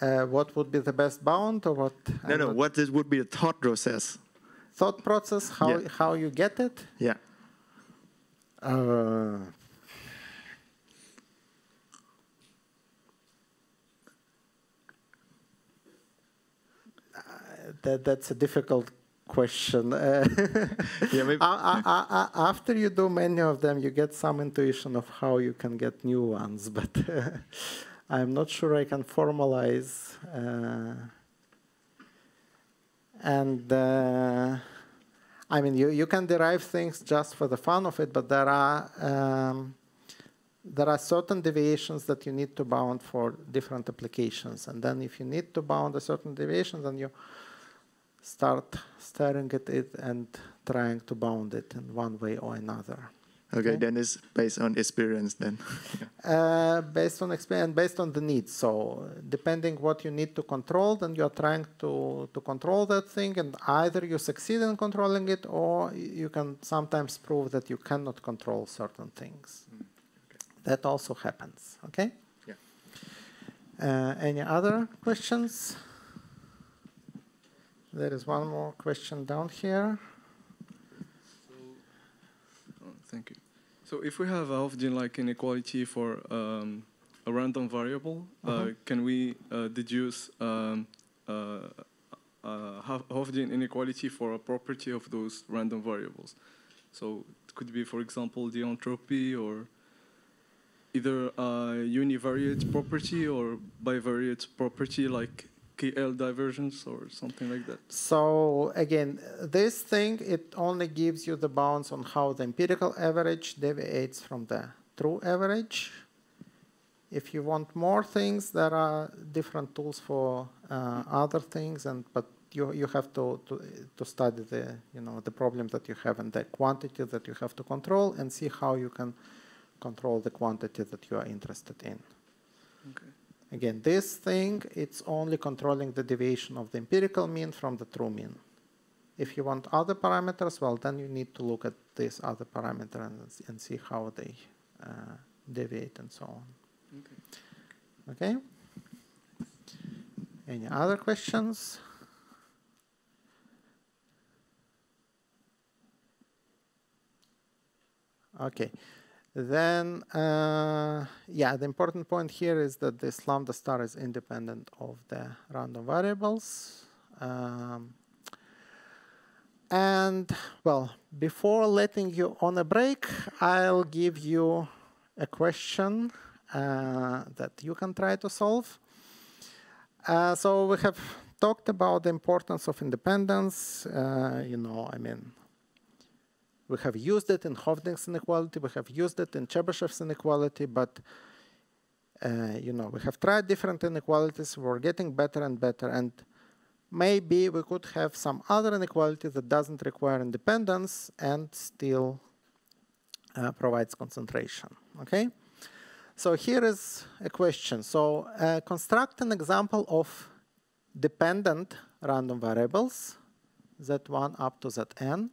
Uh, what would be the best bound, or what? No, I'm no. What is, would be the thought process? thought process? How Yeah. how you get it? Yeah. Uh, that that's a difficult question. Uh, Yeah, maybe- after you do many of them, you get some intuition of how you can get new ones, but uh, I'm not sure I can formalize. Uh, and uh, I mean, you, you can derive things just for the fun of it, but there are um, there are certain deviations that you need to bound for different applications, and then if you need to bound a certain deviation, then you start staring at it and trying to bound it in one way or another. Okay, Okay. then it's based on experience then. Uh, based on experience, based on the needs. So depending what you need to control, then you are trying to, to control that thing, and either you succeed in controlling it, or you can sometimes prove that you cannot control certain things. That also happens. Okay. Yeah. Uh, any other questions? There is one more question down here. Oh, thank you. So if we have a Hoeffding-like inequality for um, a random variable, uh, Mhm. can we uh, deduce um, uh, uh, Ho- inequality for a property of those random variables. So it could be, for example, the entropy or either a univariate property or bivariate property like KL divergence or something like that. So again, this thing, it only gives you the bounds on how the empirical average deviates from the true average. If you want more things, there are different tools for uh, other things, and but you you have to, to to study the you know the problem that you have and the quantity that you have to control, and see how you can control the quantity that you are interested in. Okay. Again, this thing, it's only controlling the deviation of the empirical mean from the true mean. If you want other parameters, well, then you need to look at this other parameter and, and see how they uh, deviate and so on. Okay. Okay? Any other questions? Okay. Then, uh, yeah, the important point here is that this lambda star is independent of the random variables. Um, and, well, before letting you on a break, I'll give you a question uh, that you can try to solve. Uh, so we have talked about the importance of independence. Uh, you know, I mean, we have used it in Hoeffding's inequality, we have used it in Chebyshev's inequality, but uh, you know, we have tried different inequalities, we're getting better and better, and maybe we could have some other inequality that doesn't require independence and still uh, provides concentration, okay? So here is a question. So uh, construct an example of dependent random variables, z1 up to zn,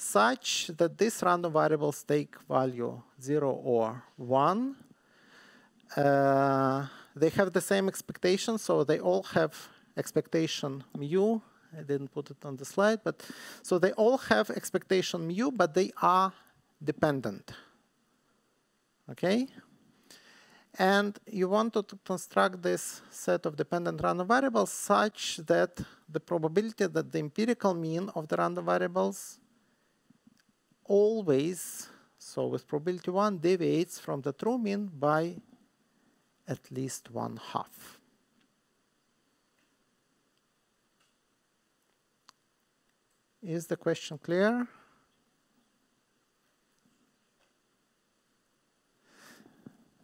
such that these random variables take value 0 or 1. Uh, they have the same expectation, so they all have expectation mu. I didn't put it on the slide, but so they all have expectation mu, but they are dependent. Okay? And you want to construct this set of dependent random variables such that the probability that the empirical mean of the random variables always, so with probability 1, deviates from the true mean by at least one half. Is the question clear?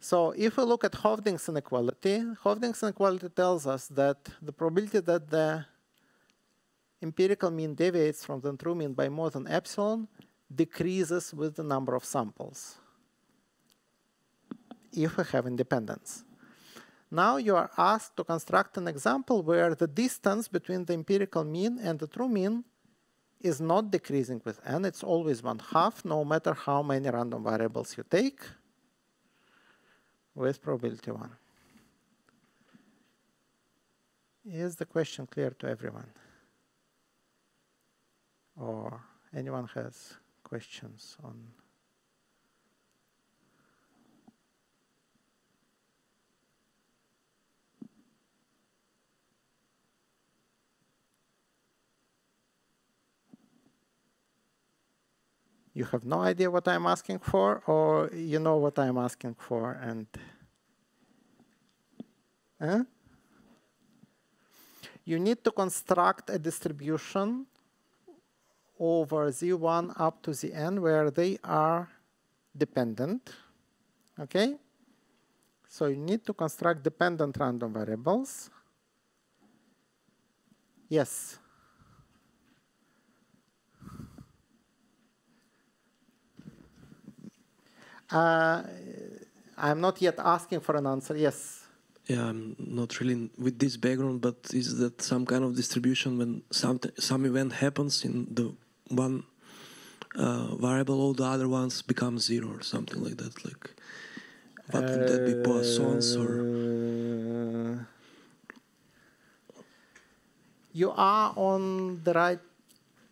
So if we look at Hoeffding's inequality, Hoeffding's inequality tells us that the probability that the empirical mean deviates from the true mean by more than epsilon decreases with the number of samples if we have independence. Now you are asked to construct an example where the distance between the empirical mean and the true mean is not decreasing with n, it's always one half, no matter how many random variables you take with probability 1. Is the question clear to everyone? Or anyone has questions on you have no idea what I'm asking for, or you know what I'm asking for, and huh? you need to construct a distribution over z1 up to the zn where they are dependent. Okay? So you need to construct dependent random variables. Yes. Uh, I'm not yet asking for an answer. Yes. Yeah, I'm not really with this background, but is that some kind of distribution when some some event happens in the one uh, variable, all the other ones become zero or something like that? Like, what would that be, Poisson's or? Uh, You are on the right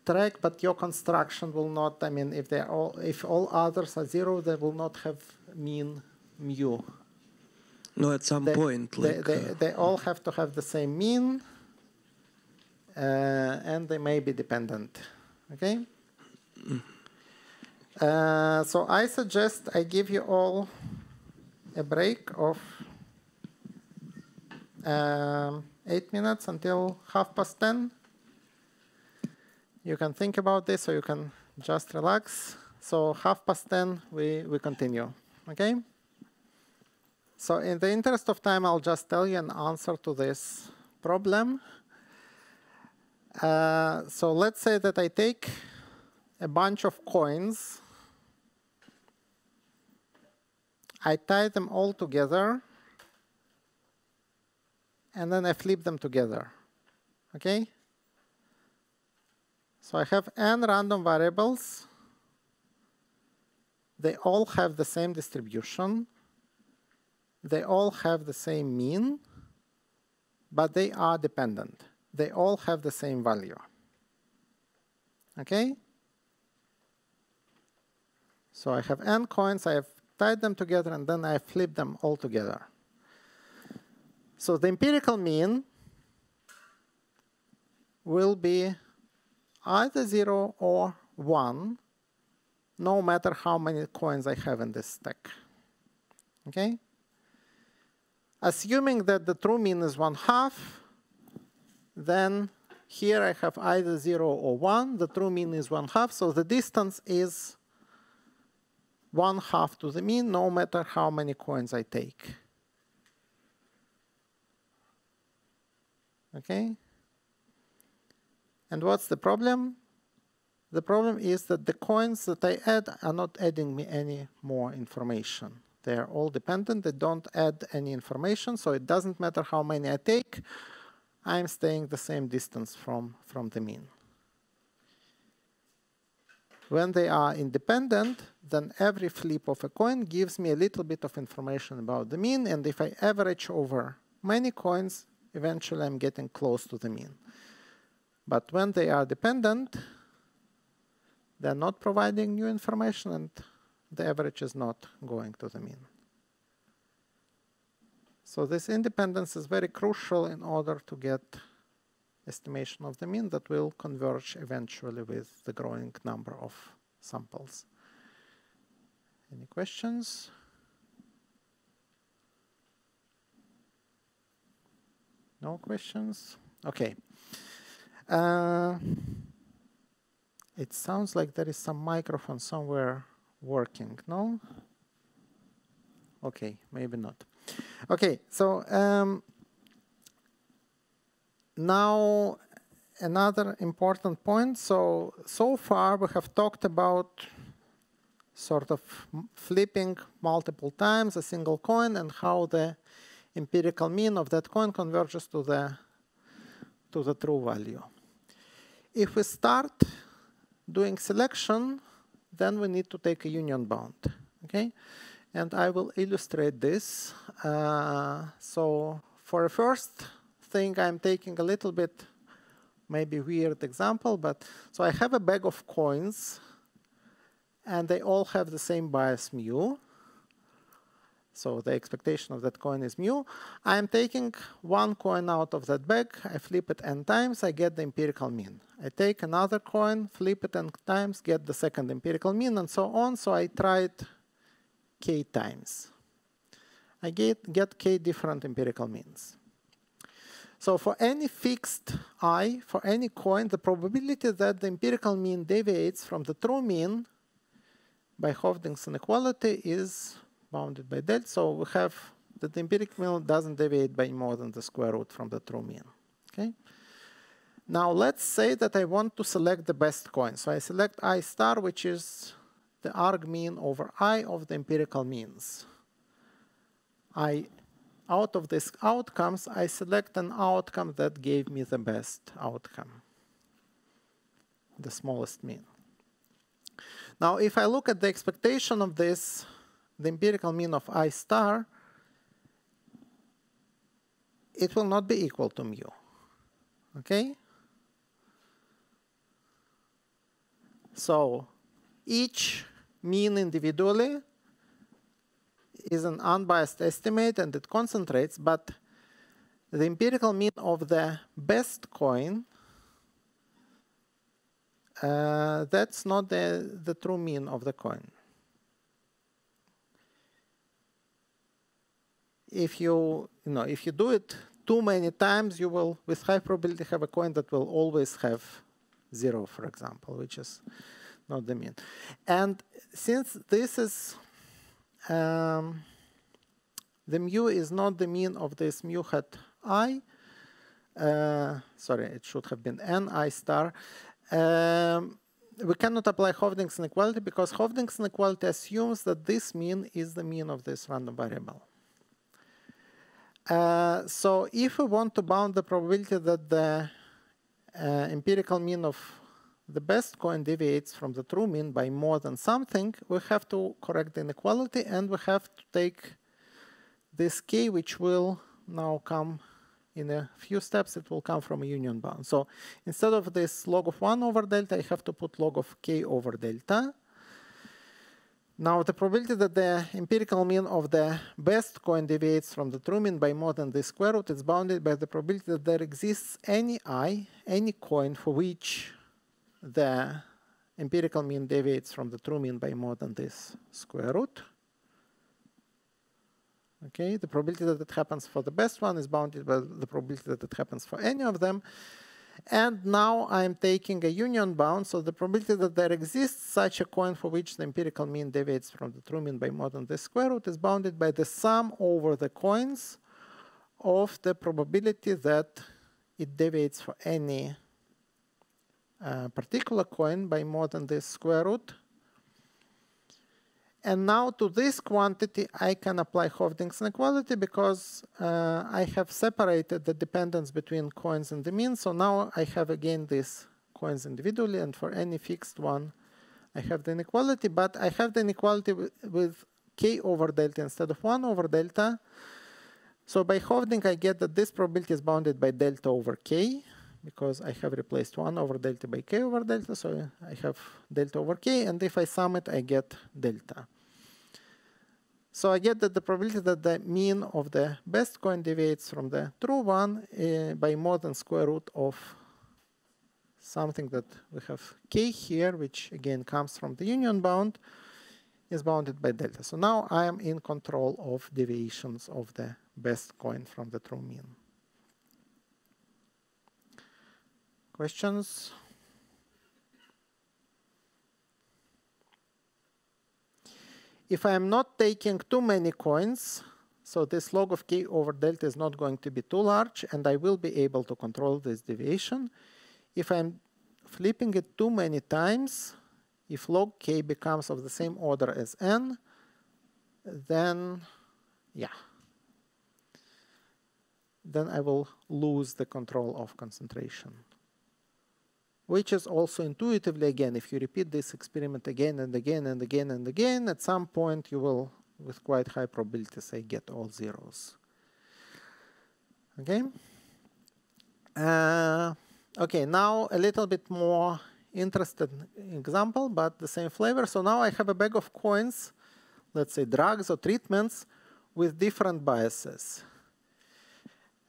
track, but your construction will not. I mean, if they all, if all others are zero, they will not have mean mu. No, at some They, point, they, like. they, uh, they all have to have the same mean. uh, and they may be dependent. Okay? Uh, so I suggest I give you all a break of um, eight minutes until half past ten. You can think about this or you can just relax. So half past ten, we, we continue. Okay? So in the interest of time, I'll just tell you an answer to this problem. Uh, so let's say that I take a bunch of coins, I tie them all together, and then I flip them together. Okay? So I have n random variables. They all have the same distribution. They all have the same mean, but they are dependent. They all have the same value. Okay? So I have n coins, I have tied them together, and then I flip them all together. So the empirical mean will be either 0 or 1, no matter how many coins I have in this stack. Okay? Assuming that the true mean is 1 half, then here I have either 0 or 1. The true mean is 1 half, so the distance is 1 half to the mean, no matter how many coins I take. Okay? And what's the problem? The problem is that the coins that I add are not adding me any more information. They are all dependent, they don't add any information, so it doesn't matter how many I take, I'm staying the same distance from, from the mean. When they are independent, then every flip of a coin gives me a little bit of information about the mean, and if I average over many coins, eventually I'm getting close to the mean. But when they are dependent, they're not providing new information and the average is not going to the mean. So this independence is very crucial in order to get estimation of the mean that will converge eventually with the growing number of samples. Any questions? No questions? Okay. Uh, it sounds like there is some microphone somewhere working, no? Okay, maybe not. Okay, so um, now another important point. So, so far we have talked about sort of flipping multiple times a single coin and how the empirical mean of that coin converges to the, to the true value. If we start doing selection, then we need to take a union bound. Okay, and I will illustrate this. Uh, so for a first thing, I'm taking a little bit maybe weird example, but so I have a bag of coins, and they all have the same bias mu. So the expectation of that coin is mu. I'm taking one coin out of that bag, I flip it n times, I get the empirical mean. I take another coin, flip it n times, get the second empirical mean, and so on. So I it k times. I get, get k different empirical means. So for any fixed i, for any coin, the probability that the empirical mean deviates from the true mean by Hoeffding's inequality is bounded by delta. So we have that the empirical mean doesn't deviate by more than the square root from the true mean. Okay. Now let's say that I want to select the best coin. So I select i star, which is the argmin over i of the empirical means. I out of these outcomes, I select an outcome that gave me the best outcome, the smallest mean. Now, if I look at the expectation of this the empirical mean of I star, it will not be equal to mu. Okay? So each mean individually is an unbiased estimate and it concentrates, but the empirical mean of the best coin uh, that's not the, the true mean of the coin. If you, you know, if you do it too many times, you will, with high probability, have a coin that will always have zero, for example, which is not the mean. And since this is, um, the mu is not the mean of this mu hat i, uh, sorry, it should have been n i star, um, we cannot apply Hoeffding's inequality because Hoeffding's inequality assumes that this mean is the mean of this random variable. Uh, so if we want to bound the probability that the uh, empirical mean of the best coin deviates from the true mean by more than something, we have to correct the inequality and we have to take this k, which will now come in a few steps, it will come from a union bound. So instead of this log of 1 over delta, I have to put log of k over delta. Now the probability that the empirical mean of the best coin deviates from the true mean by more than the square root is bounded by the probability that there exists any i, any coin for which the empirical mean deviates from the true mean by more than this square root. Okay, the probability that it happens for the best one is bounded by the probability that it happens for any of them. And now I'm taking a union bound, so the probability that there exists such a coin for which the empirical mean deviates from the true mean by more than the square root is bounded by the sum over the coins of the probability that it deviates for any uh, particular coin by more than this square root and now to this quantity, I can apply Hoeffding's inequality because uh, I have separated the dependence between coins and the mean. So now I have again these coins individually, and for any fixed one, I have the inequality, but I have the inequality with, with k over delta instead of 1 over delta. So by Hoeffding, I get that this probability is bounded by delta over k, because I have replaced 1 over delta by k over delta, so I have delta over k, and if I sum it, I get delta. So I get that the probability that the mean of the best coin deviates from the true one uh, by more than square root of something that we have k here, which again comes from the union bound, is bounded by delta. So now I am in control of deviations of the best coin from the true mean. Questions? If I am not taking too many coins, so this log of k over delta is not going to be too large, and I will be able to control this deviation. If I'm flipping it too many times, if log k becomes of the same order as n, then, yeah, then I will lose the control of concentration which is also intuitively, again, if you repeat this experiment again and again and again and again, at some point you will, with quite high probability, say get all zeros. Okay? Uh, okay, now a little bit more interesting example, but the same flavor. So now I have a bag of coins, let's say drugs or treatments, with different biases.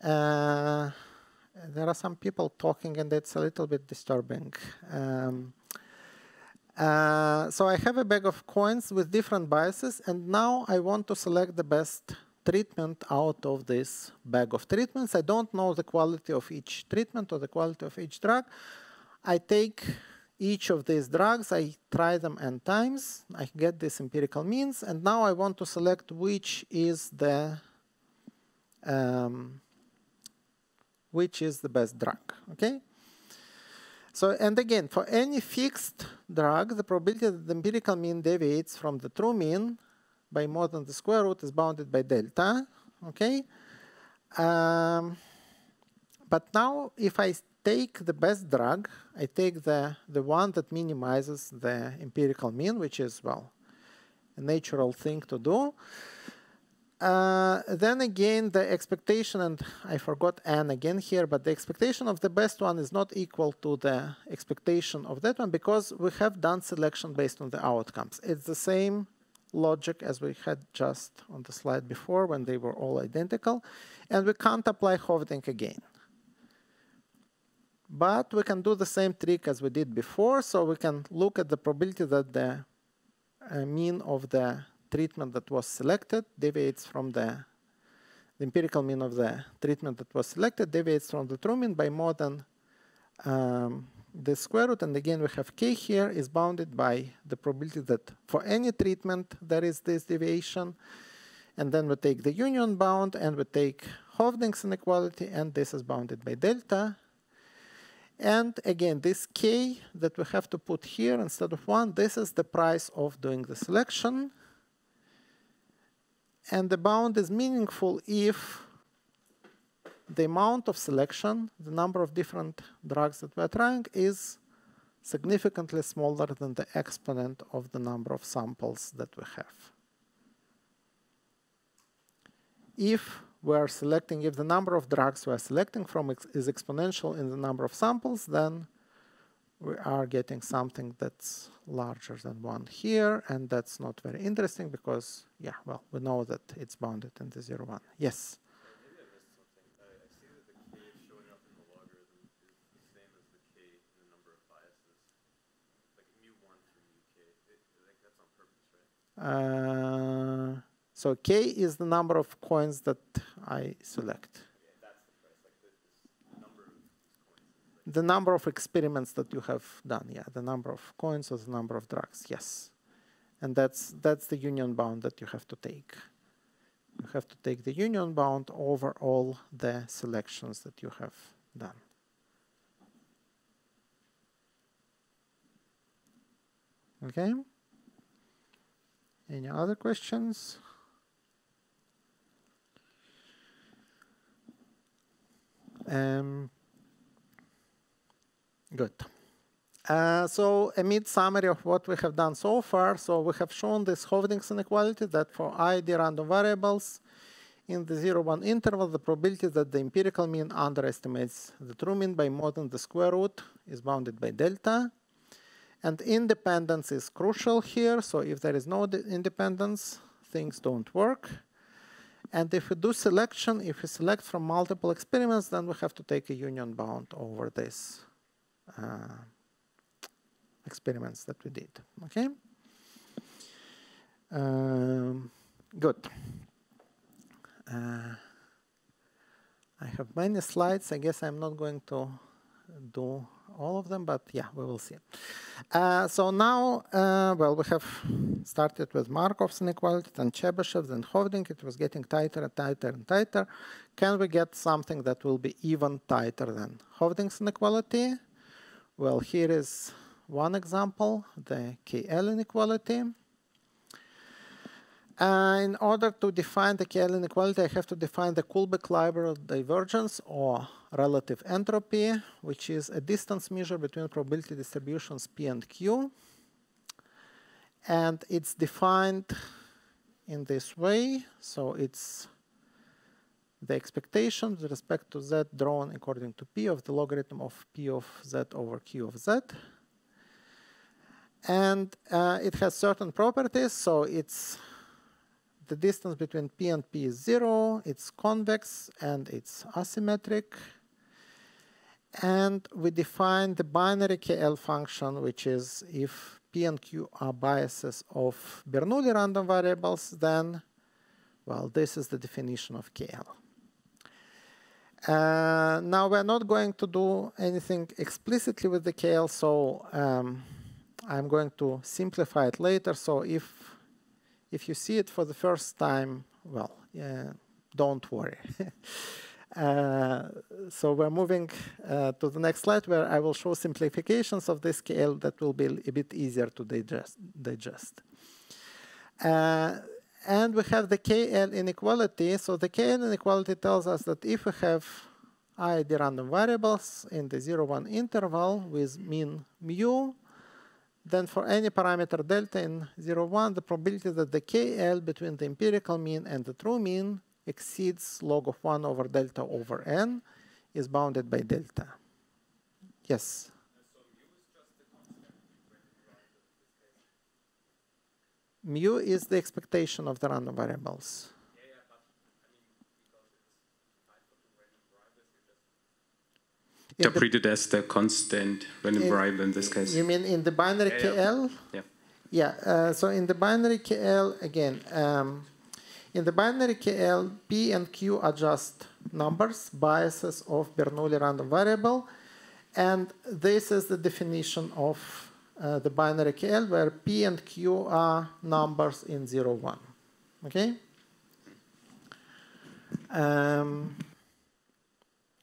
Uh, there are some people talking and it's a little bit disturbing. Um, uh, so I have a bag of coins with different biases and now I want to select the best treatment out of this bag of treatments. I don't know the quality of each treatment or the quality of each drug. I take each of these drugs, I try them n times, I get these empirical means, and now I want to select which is the um, which is the best drug, okay? So, and again, for any fixed drug, the probability that the empirical mean deviates from the true mean by more than the square root is bounded by delta, okay? Um, but now, if I take the best drug, I take the, the one that minimizes the empirical mean, which is, well, a natural thing to do. Uh, then again, the expectation, and I forgot n again here, but the expectation of the best one is not equal to the expectation of that one because we have done selection based on the outcomes. It's the same logic as we had just on the slide before when they were all identical, and we can't apply Hoeffding again. But we can do the same trick as we did before. So we can look at the probability that the uh, mean of the treatment that was selected deviates from the, the empirical mean of the treatment that was selected deviates from the true mean by more than um, the square root. And again, we have k here is bounded by the probability that for any treatment there is this deviation. And then we take the union bound and we take Hoeffding's inequality, and this is bounded by delta. And again, this k that we have to put here instead of 1, this is the price of doing the selection. And the bound is meaningful if the amount of selection, the number of different drugs that we're trying, is significantly smaller than the exponent of the number of samples that we have. If we're selecting, if the number of drugs we're selecting from ex is exponential in the number of samples, then we are getting something that's larger than one here, and that's not very interesting because, yeah, well, we know that it's bounded in the zero one. Yes? Uh, so k is the number of coins that I select. The number of experiments that you have done, yeah, the number of coins or the number of drugs, yes. And that's, that's the union bound that you have to take. You have to take the union bound over all the selections that you have done. Okay? Any other questions? Um, good. Uh, so a mid summary of what we have done so far. So we have shown this Hoeffding's inequality that for id random variables in the 0, 1 interval, the probability that the empirical mean underestimates the true mean by more than the square root is bounded by delta. And independence is crucial here. So if there is no independence, things don't work. And if we do selection, if we select from multiple experiments, then we have to take a union bound over this uh, experiments that we did. Okay. Um, good. Uh, I have many slides. I guess I'm not going to do all of them, but yeah, we will see. Uh, so now, uh, well, we have started with Markov's inequality, then Chebyshev, then Hoeffding. It was getting tighter and tighter and tighter. Can we get something that will be even tighter than Hoeffding's inequality? Well, here is one example, the KL inequality. Uh, in order to define the KL inequality, I have to define the Kullback-Leibler divergence or relative entropy, which is a distance measure between probability distributions P and Q. And it's defined in this way. So it's the expectation with respect to z drawn according to p of the logarithm of p of z over q of z. And uh, it has certain properties. So it's the distance between p and p is zero, it's convex, and it's asymmetric. And we define the binary KL function, which is if p and q are biases of Bernoulli random variables, then, well, this is the definition of KL. Uh, now, we're not going to do anything explicitly with the KL, so um, I'm going to simplify it later. So if if you see it for the first time, well, yeah, don't worry. uh, so we're moving uh, to the next slide where I will show simplifications of this KL that will be a bit easier to digest. digest. And we have the KL inequality. So the KL inequality tells us that if we have ID random variables in the 0, 1 interval with mean mu, then for any parameter delta in 0, 1, the probability that the KL between the empirical mean and the true mean exceeds log of 1 over delta over n is bounded by delta. Yes? Mu is the expectation of the random variables. The- interpreted as the constant random in- variable in this case. You mean in the binary Yeah, yeah. KL? Yeah. Yeah, uh, so in the binary KL, again, um, in the binary KL, P and Q are just numbers, biases of Bernoulli random variable. And this is the definition of uh, the binary KL, where P and Q are numbers in 0, 1. Okay? Um,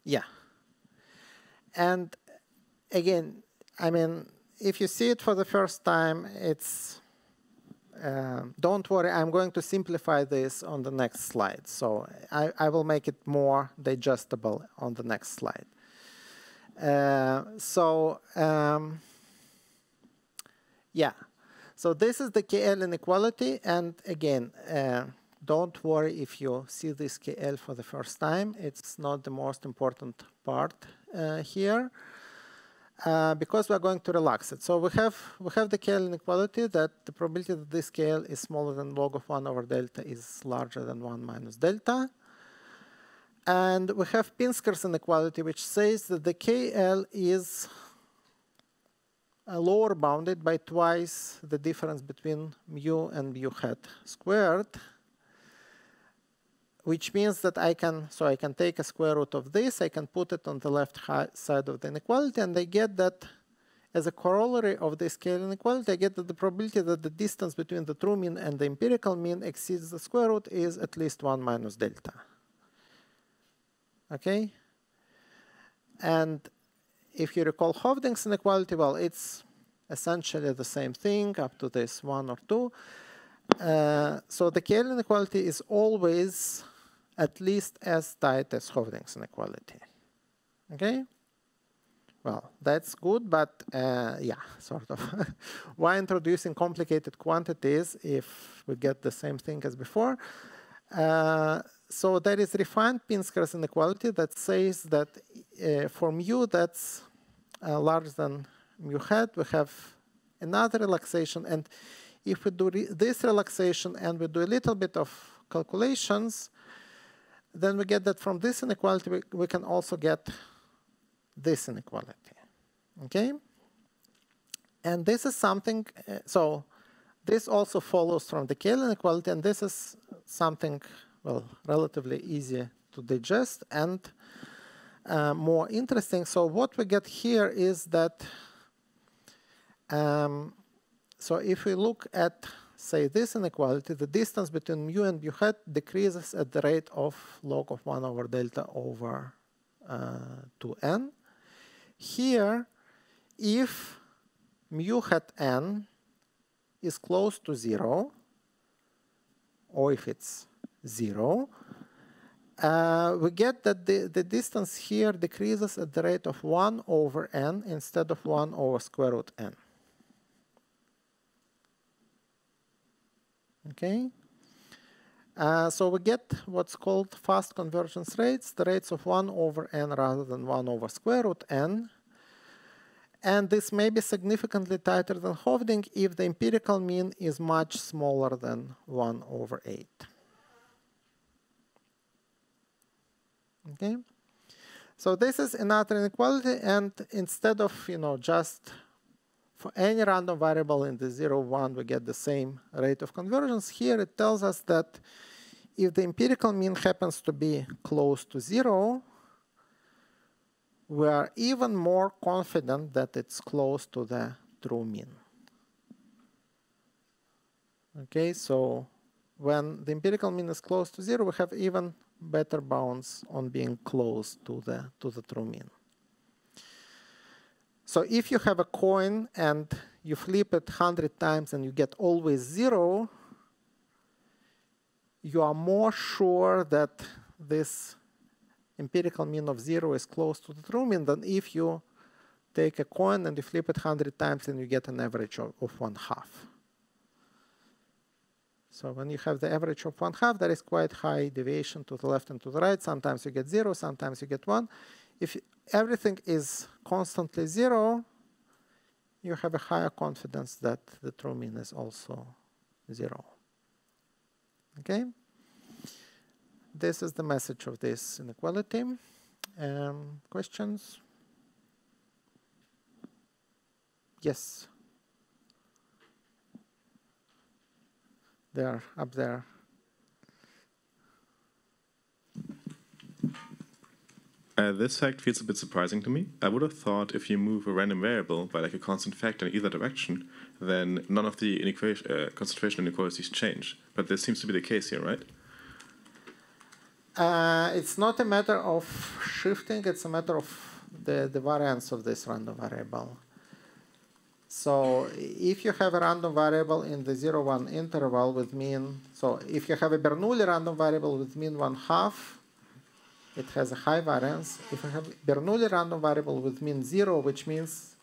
yeah. And again, I mean, if you see it for the first time, it's um, don't worry, I'm going to simplify this on the next slide. So I, I will make it more digestible on the next slide. Uh, so um, yeah, so this is the KL inequality. And again, uh, don't worry if you see this KL for the first time. It's not the most important part uh, here. Uh, because we are going to relax it. So we have we have the KL inequality that the probability that this KL is smaller than log of 1 over delta is larger than 1 minus delta. And we have Pinsker's inequality, which says that the KL is lower bounded by twice the difference between mu and mu hat squared, which means that I can, so I can take a square root of this, I can put it on the left side of the inequality, and I get that as a corollary of this KL inequality, I get that the probability that the distance between the true mean and the empirical mean exceeds the square root is at least 1 minus delta. Okay? And if you recall Hoeffding's inequality, well, it's essentially the same thing up to this 1 or 2. Uh, so the KL inequality is always at least as tight as Hoeffding's inequality. Okay? Well, that's good, but uh, yeah, sort of. Why introducing complicated quantities if we get the same thing as before? Uh, so there is refined Pinsker's inequality that says that uh, for mu that's uh, larger than mu hat, we have another relaxation. And if we do re this relaxation and we do a little bit of calculations, then we get that from this inequality, we, we can also get this inequality. Okay? And this is something, uh, so this also follows from the KL inequality, and this is something, well, relatively easy to digest and uh, more interesting. So what we get here is that, um, so if we look at, say, this inequality, the distance between mu and mu hat decreases at the rate of log of 1 over delta over uh, 2n. Here, if mu hat n is close to 0, or if it's 0, uh, we get that the, the distance here decreases at the rate of 1 over n instead of 1 over square root n. Okay? Uh, so we get what's called fast convergence rates, the rates of 1 over n rather than 1 over square root n. And this may be significantly tighter than Hoeffding if the empirical mean is much smaller than 1 over 8. Okay? So this is another inequality, and instead of, you know, just for any random variable in the 0, 1, we get the same rate of convergence. Here it tells us that if the empirical mean happens to be close to 0, we are even more confident that it's close to the true mean. Okay, so when the empirical mean is close to 0, we have even better bounds on being close to the, to the true mean. So if you have a coin and you flip it 100 times and you get always 0, you are more sure that this empirical mean of 0 is close to the true mean than if you take a coin and you flip it 100 times and you get an average of, of 1 half. So when you have the average of one half, there is quite high deviation to the left and to the right. Sometimes you get zero, sometimes you get one. If everything is constantly zero, you have a higher confidence that the true mean is also zero. Okay? This is the message of this inequality. Um, questions? Yes. There, up there. Uh, this fact feels a bit surprising to me. I would have thought if you move a random variable by like a constant factor in either direction, then none of the inequation, uh, concentration inequalities change. But this seems to be the case here, right? Uh, it's not a matter of shifting, it's a matter of the, the variance of this random variable. So if you have a random variable in the 0, 1 interval with mean, so if you have a Bernoulli random variable with mean 1 half, it has a high variance. If you have Bernoulli random variable with mean 0, which means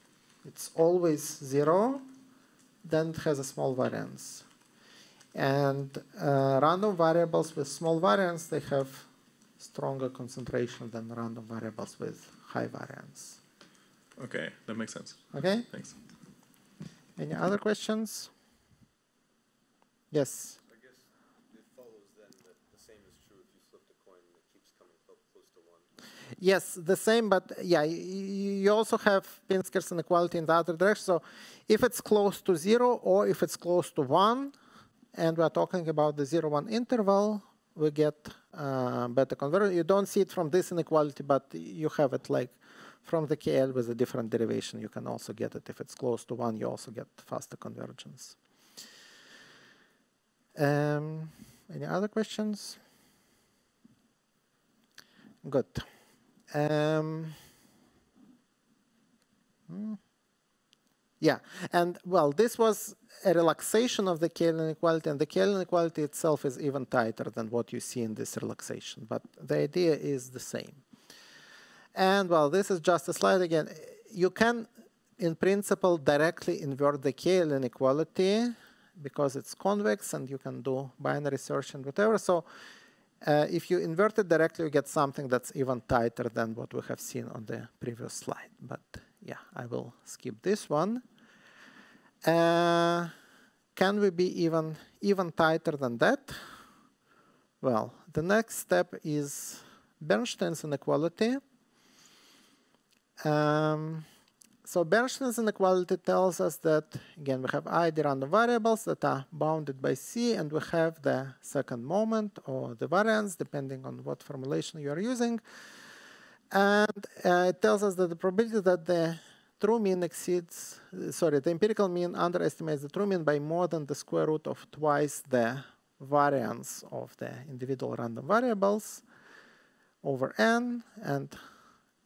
it's always 0, then it has a small variance. And uh, random variables with small variance, they have stronger concentration than random variables with high variance. Okay, that makes sense. Okay? Thanks. Any other questions? Yes. Yes, the same, but yeah, you also have Pinsker's inequality in the other direction. So if it's close to zero or if it's close to one, and we're talking about the zero one interval, we get uh, better convergence. You don't see it from this inequality, but you have it like from the KL with a different derivation. You can also get it if it's close to one. You also get faster convergence. Um, any other questions? Good. Um, hmm. Yeah, and well, this was a relaxation of the KL inequality, and the KL inequality itself is even tighter than what you see in this relaxation, but the idea is the same. And well, this is just a slide again. You can, in principle, directly invert the KL inequality because it's convex and you can do binary search and whatever. So uh, if you invert it directly, you get something that's even tighter than what we have seen on the previous slide. But yeah, I will skip this one. Uh, can we be even, even tighter than that? Well, the next step is Bernstein's inequality. Um, so Bernstein's inequality tells us that, again, we have ID random variables that are bounded by C, and we have the second moment or the variance, depending on what formulation you are using. And uh, it tells us that the probability that the true mean exceeds, sorry, the empirical mean underestimates the true mean by more than the square root of twice the variance of the individual random variables over n, and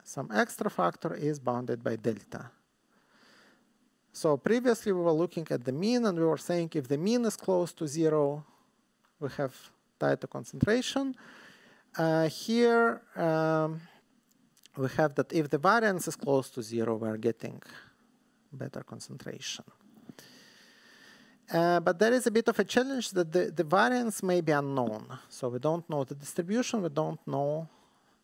some extra factor is bounded by delta. So previously we were looking at the mean and we were saying if the mean is close to zero, we have tighter concentration. Uh, here um, we have that if the variance is close to zero, we're getting better concentration. Uh, but there is a bit of a challenge that the, the variance may be unknown. So we don't know the distribution, we don't know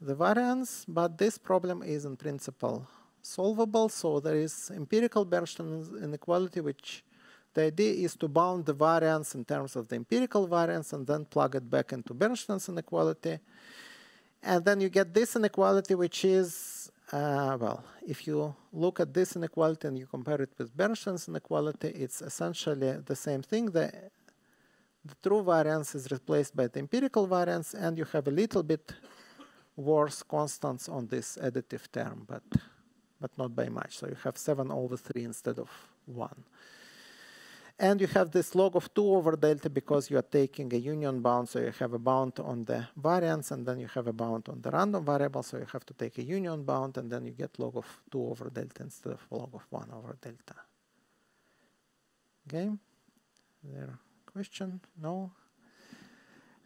the variance, but this problem is in principle solvable. So there is empirical Bernstein inequality, which the idea is to bound the variance in terms of the empirical variance and then plug it back into Bernstein's inequality. And then you get this inequality, which is, uh, well, if you look at this inequality and you compare it with Bernstein's inequality, it's essentially the same thing. The, the true variance is replaced by the empirical variance, and you have a little bit worse constants on this additive term, but, but not by much. So you have 7 over 3 instead of 1. And you have this log of 2 over delta because you are taking a union bound, so you have a bound on the variance, and then you have a bound on the random variable, so you have to take a union bound, and then you get log of 2 over delta instead of log of 1 over delta. Okay? There question? No?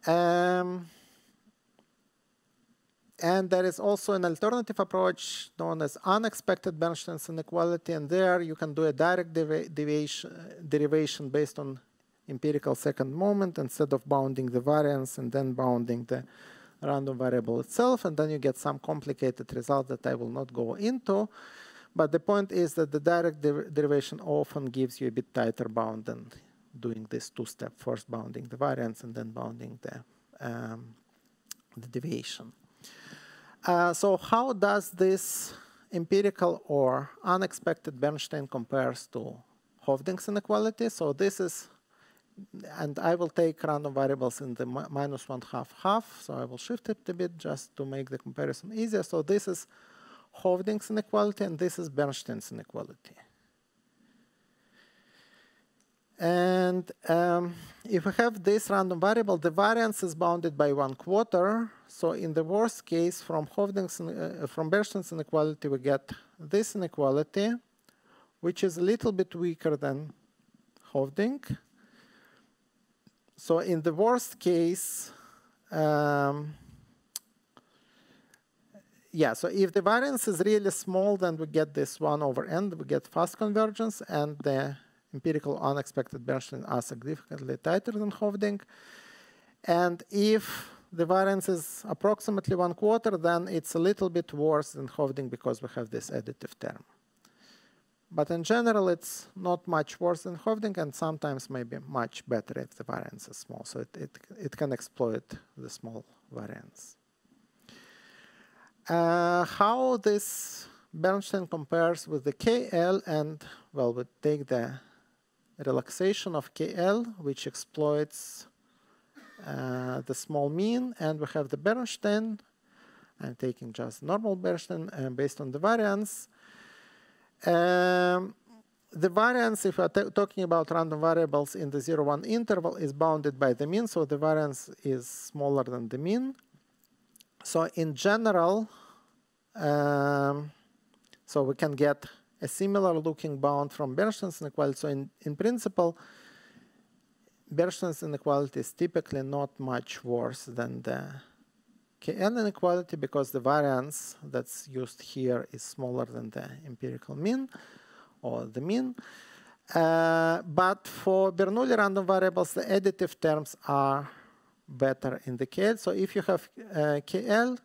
Um, and there is also an alternative approach known as unexpected Bernstein's inequality. And there you can do a direct derivation based on empirical second moment instead of bounding the variance and then bounding the random variable itself. And then you get some complicated result that I will not go into. But the point is that the direct derivation often gives you a bit tighter bound than doing this two-step, first bounding the variance and then bounding the, um, the deviation. Uh, so how does this empirical or unexpected Bernstein compares to Hoeffding's inequality. So this is, and I will take random variables in the mi minus one half half. So I will shift it a bit just to make the comparison easier. So this is Hoeffding's inequality, and this is Bernstein's inequality. And um, if we have this random variable, the variance is bounded by one quarter. So in the worst case, from Hoeffding's, uh, from Bernstein's inequality, we get this inequality, which is a little bit weaker than Hoeffding. So in the worst case, um, yeah, so if the variance is really small, then we get this 1 over n, we get fast convergence, and the empirical unexpected Bernstein are significantly tighter than Hoeffding. And if the variance is approximately one quarter, then it's a little bit worse than Hoeffding because we have this additive term. But in general, it's not much worse than Hoeffding, and sometimes maybe much better if the variance is small. So it, it, it can exploit the small variance. Uh, how this Bernstein compares with the KL, and well, we take the relaxation of KL, which exploits uh, the small mean, and we have the Bernstein. I'm taking just normal Bernstein uh, based on the variance. Um, the variance, if we're talking about random variables in the 0, 1 interval, is bounded by the mean, so the variance is smaller than the mean. So in general, um, so we can get a similar looking bound from Bernstein's inequality. So in, in principle, Bernstein's inequality is typically not much worse than the KL inequality because the variance that's used here is smaller than the empirical mean or the mean. Uh, but for Bernoulli random variables, the additive terms are better in the KL. So if you have uh, KL,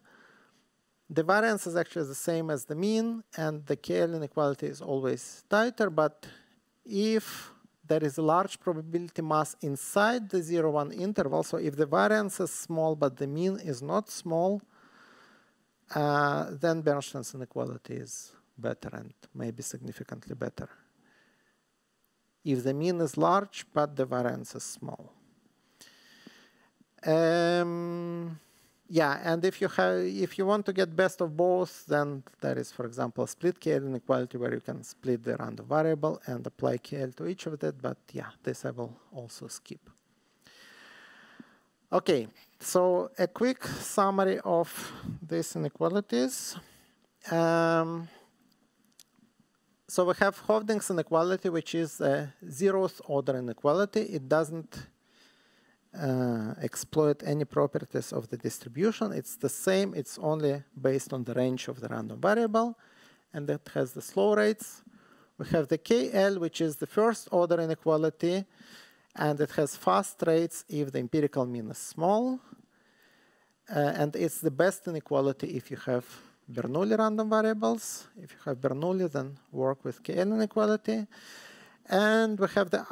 the variance is actually the same as the mean, and the KL inequality is always tighter, but if there is a large probability mass inside the 0, 1 interval, so if the variance is small but the mean is not small, uh, then Bernstein's inequality is better and maybe significantly better. If the mean is large but the variance is small. Um, yeah, and if you have, if you want to get best of both, then there is, for example, split KL inequality where you can split the random variable and apply KL to each of that. But yeah, this I will also skip. Okay, so a quick summary of these inequalities. Um, so we have Hoeffding's inequality, which is a zeroth order inequality. It doesn't uh, exploit any properties of the distribution. It's the same, it's only based on the range of the random variable, and that has the slow rates. We have the KL, which is the first order inequality, and it has fast rates if the empirical mean is small. Uh, and it's the best inequality if you have Bernoulli random variables. If you have Bernoulli, then work with KL inequality. And we have the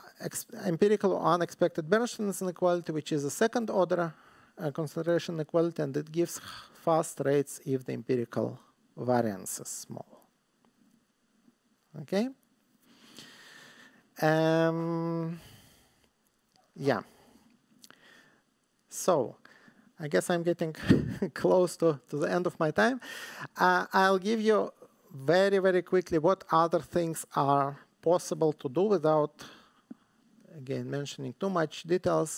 empirical or unexpected Bernstein inequality, which is a second order uh, concentration inequality, and it gives fast rates if the empirical variance is small. Okay? Um, yeah. So, I guess I'm getting close to, to the end of my time. Uh, I'll give you very, very quickly what other things are possible to do without, again, mentioning too much details.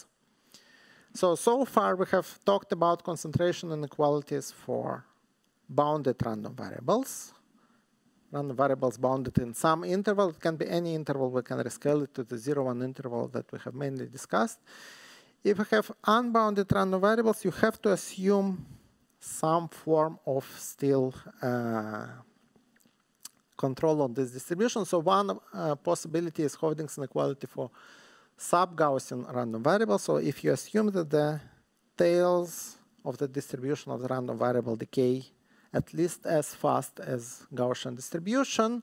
So, so far we have talked about concentration inequalities for bounded random variables. Random variables bounded in some interval. It can be any interval. We can rescale it to the 0, 1 interval that we have mainly discussed. If we have unbounded random variables, you have to assume some form of still uh, control on this distribution. So one uh, possibility is Hoeffding's inequality for sub-Gaussian random variable. So if you assume that the tails of the distribution of the random variable decay at least as fast as Gaussian distribution,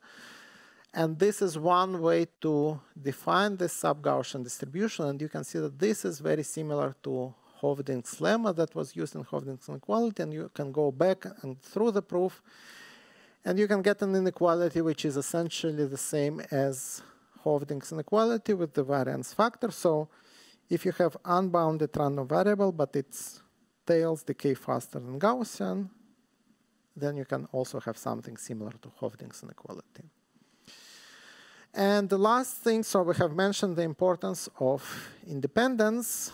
and this is one way to define the sub-Gaussian distribution, and you can see that this is very similar to Hoeffding's lemma that was used in Hoeffding's inequality, and you can go back and through the proof And you can get an inequality which is essentially the same as Hoeffding's inequality with the variance factor. So if you have unbounded random variable, but its tails decay faster than Gaussian, then you can also have something similar to Hoeffding's inequality. And the last thing, so we have mentioned the importance of independence.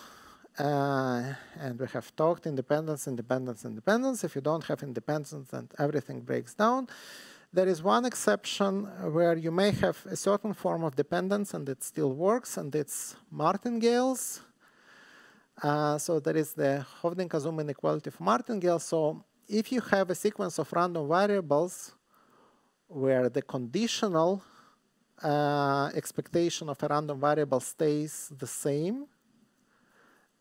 Uh, and we have talked independence, independence, independence. If you don't have independence, then everything breaks down. There is one exception where you may have a certain form of dependence and it still works, and it's martingales. Uh, so there is the Hoeffding-Azuma inequality of martingale. So if you have a sequence of random variables where the conditional uh, expectation of a random variable stays the same,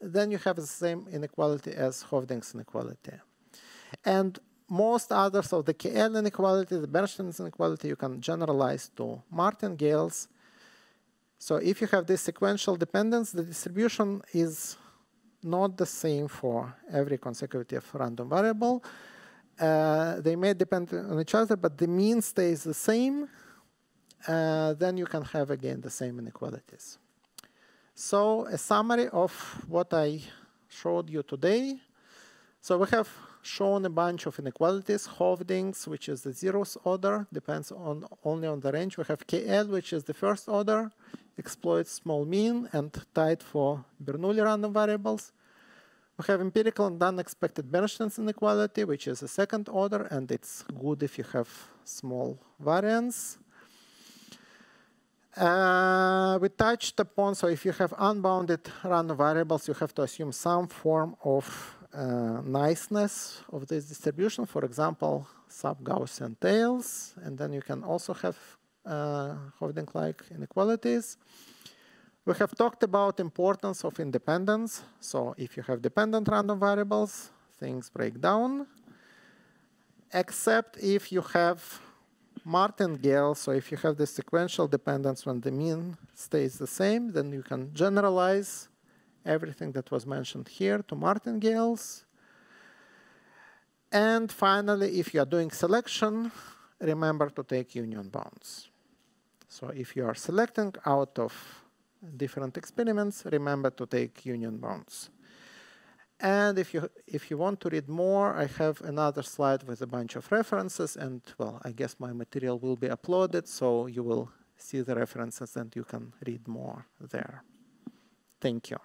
then you have the same inequality as Hoeffding's inequality. And most others of the KL inequality, the Bernstein's inequality, you can generalize to martingales. So if you have this sequential dependence, the distribution is not the same for every consecutive random variable. Uh, they may depend on each other, but the mean stays the same. Uh, then you can have again the same inequalities. So a summary of what I showed you today. So we have shown a bunch of inequalities, Hoeffdings, which is the zeroth order, depends on only on the range. We have KL, which is the first order, exploits small mean and tight for Bernoulli random variables. We have empirical and unexpected Bernstein's inequality, which is a second order, and it's good if you have small variance. Uh, we touched upon, so if you have unbounded random variables, you have to assume some form of uh, niceness of this distribution, for example, sub-Gaussian tails, and then you can also have uh, Hoeffding-like inequalities. We have talked about importance of independence. So if you have dependent random variables, things break down, except if you have martingale, so if you have the sequential dependence when the mean stays the same, then you can generalize everything that was mentioned here to martingales. And finally, if you are doing selection, remember to take union bounds. So if you are selecting out of different experiments, remember to take union bounds. And if you, if you want to read more, I have another slide with a bunch of references. And, well, I guess my material will be uploaded, so you will see the references and you can read more there. Thank you.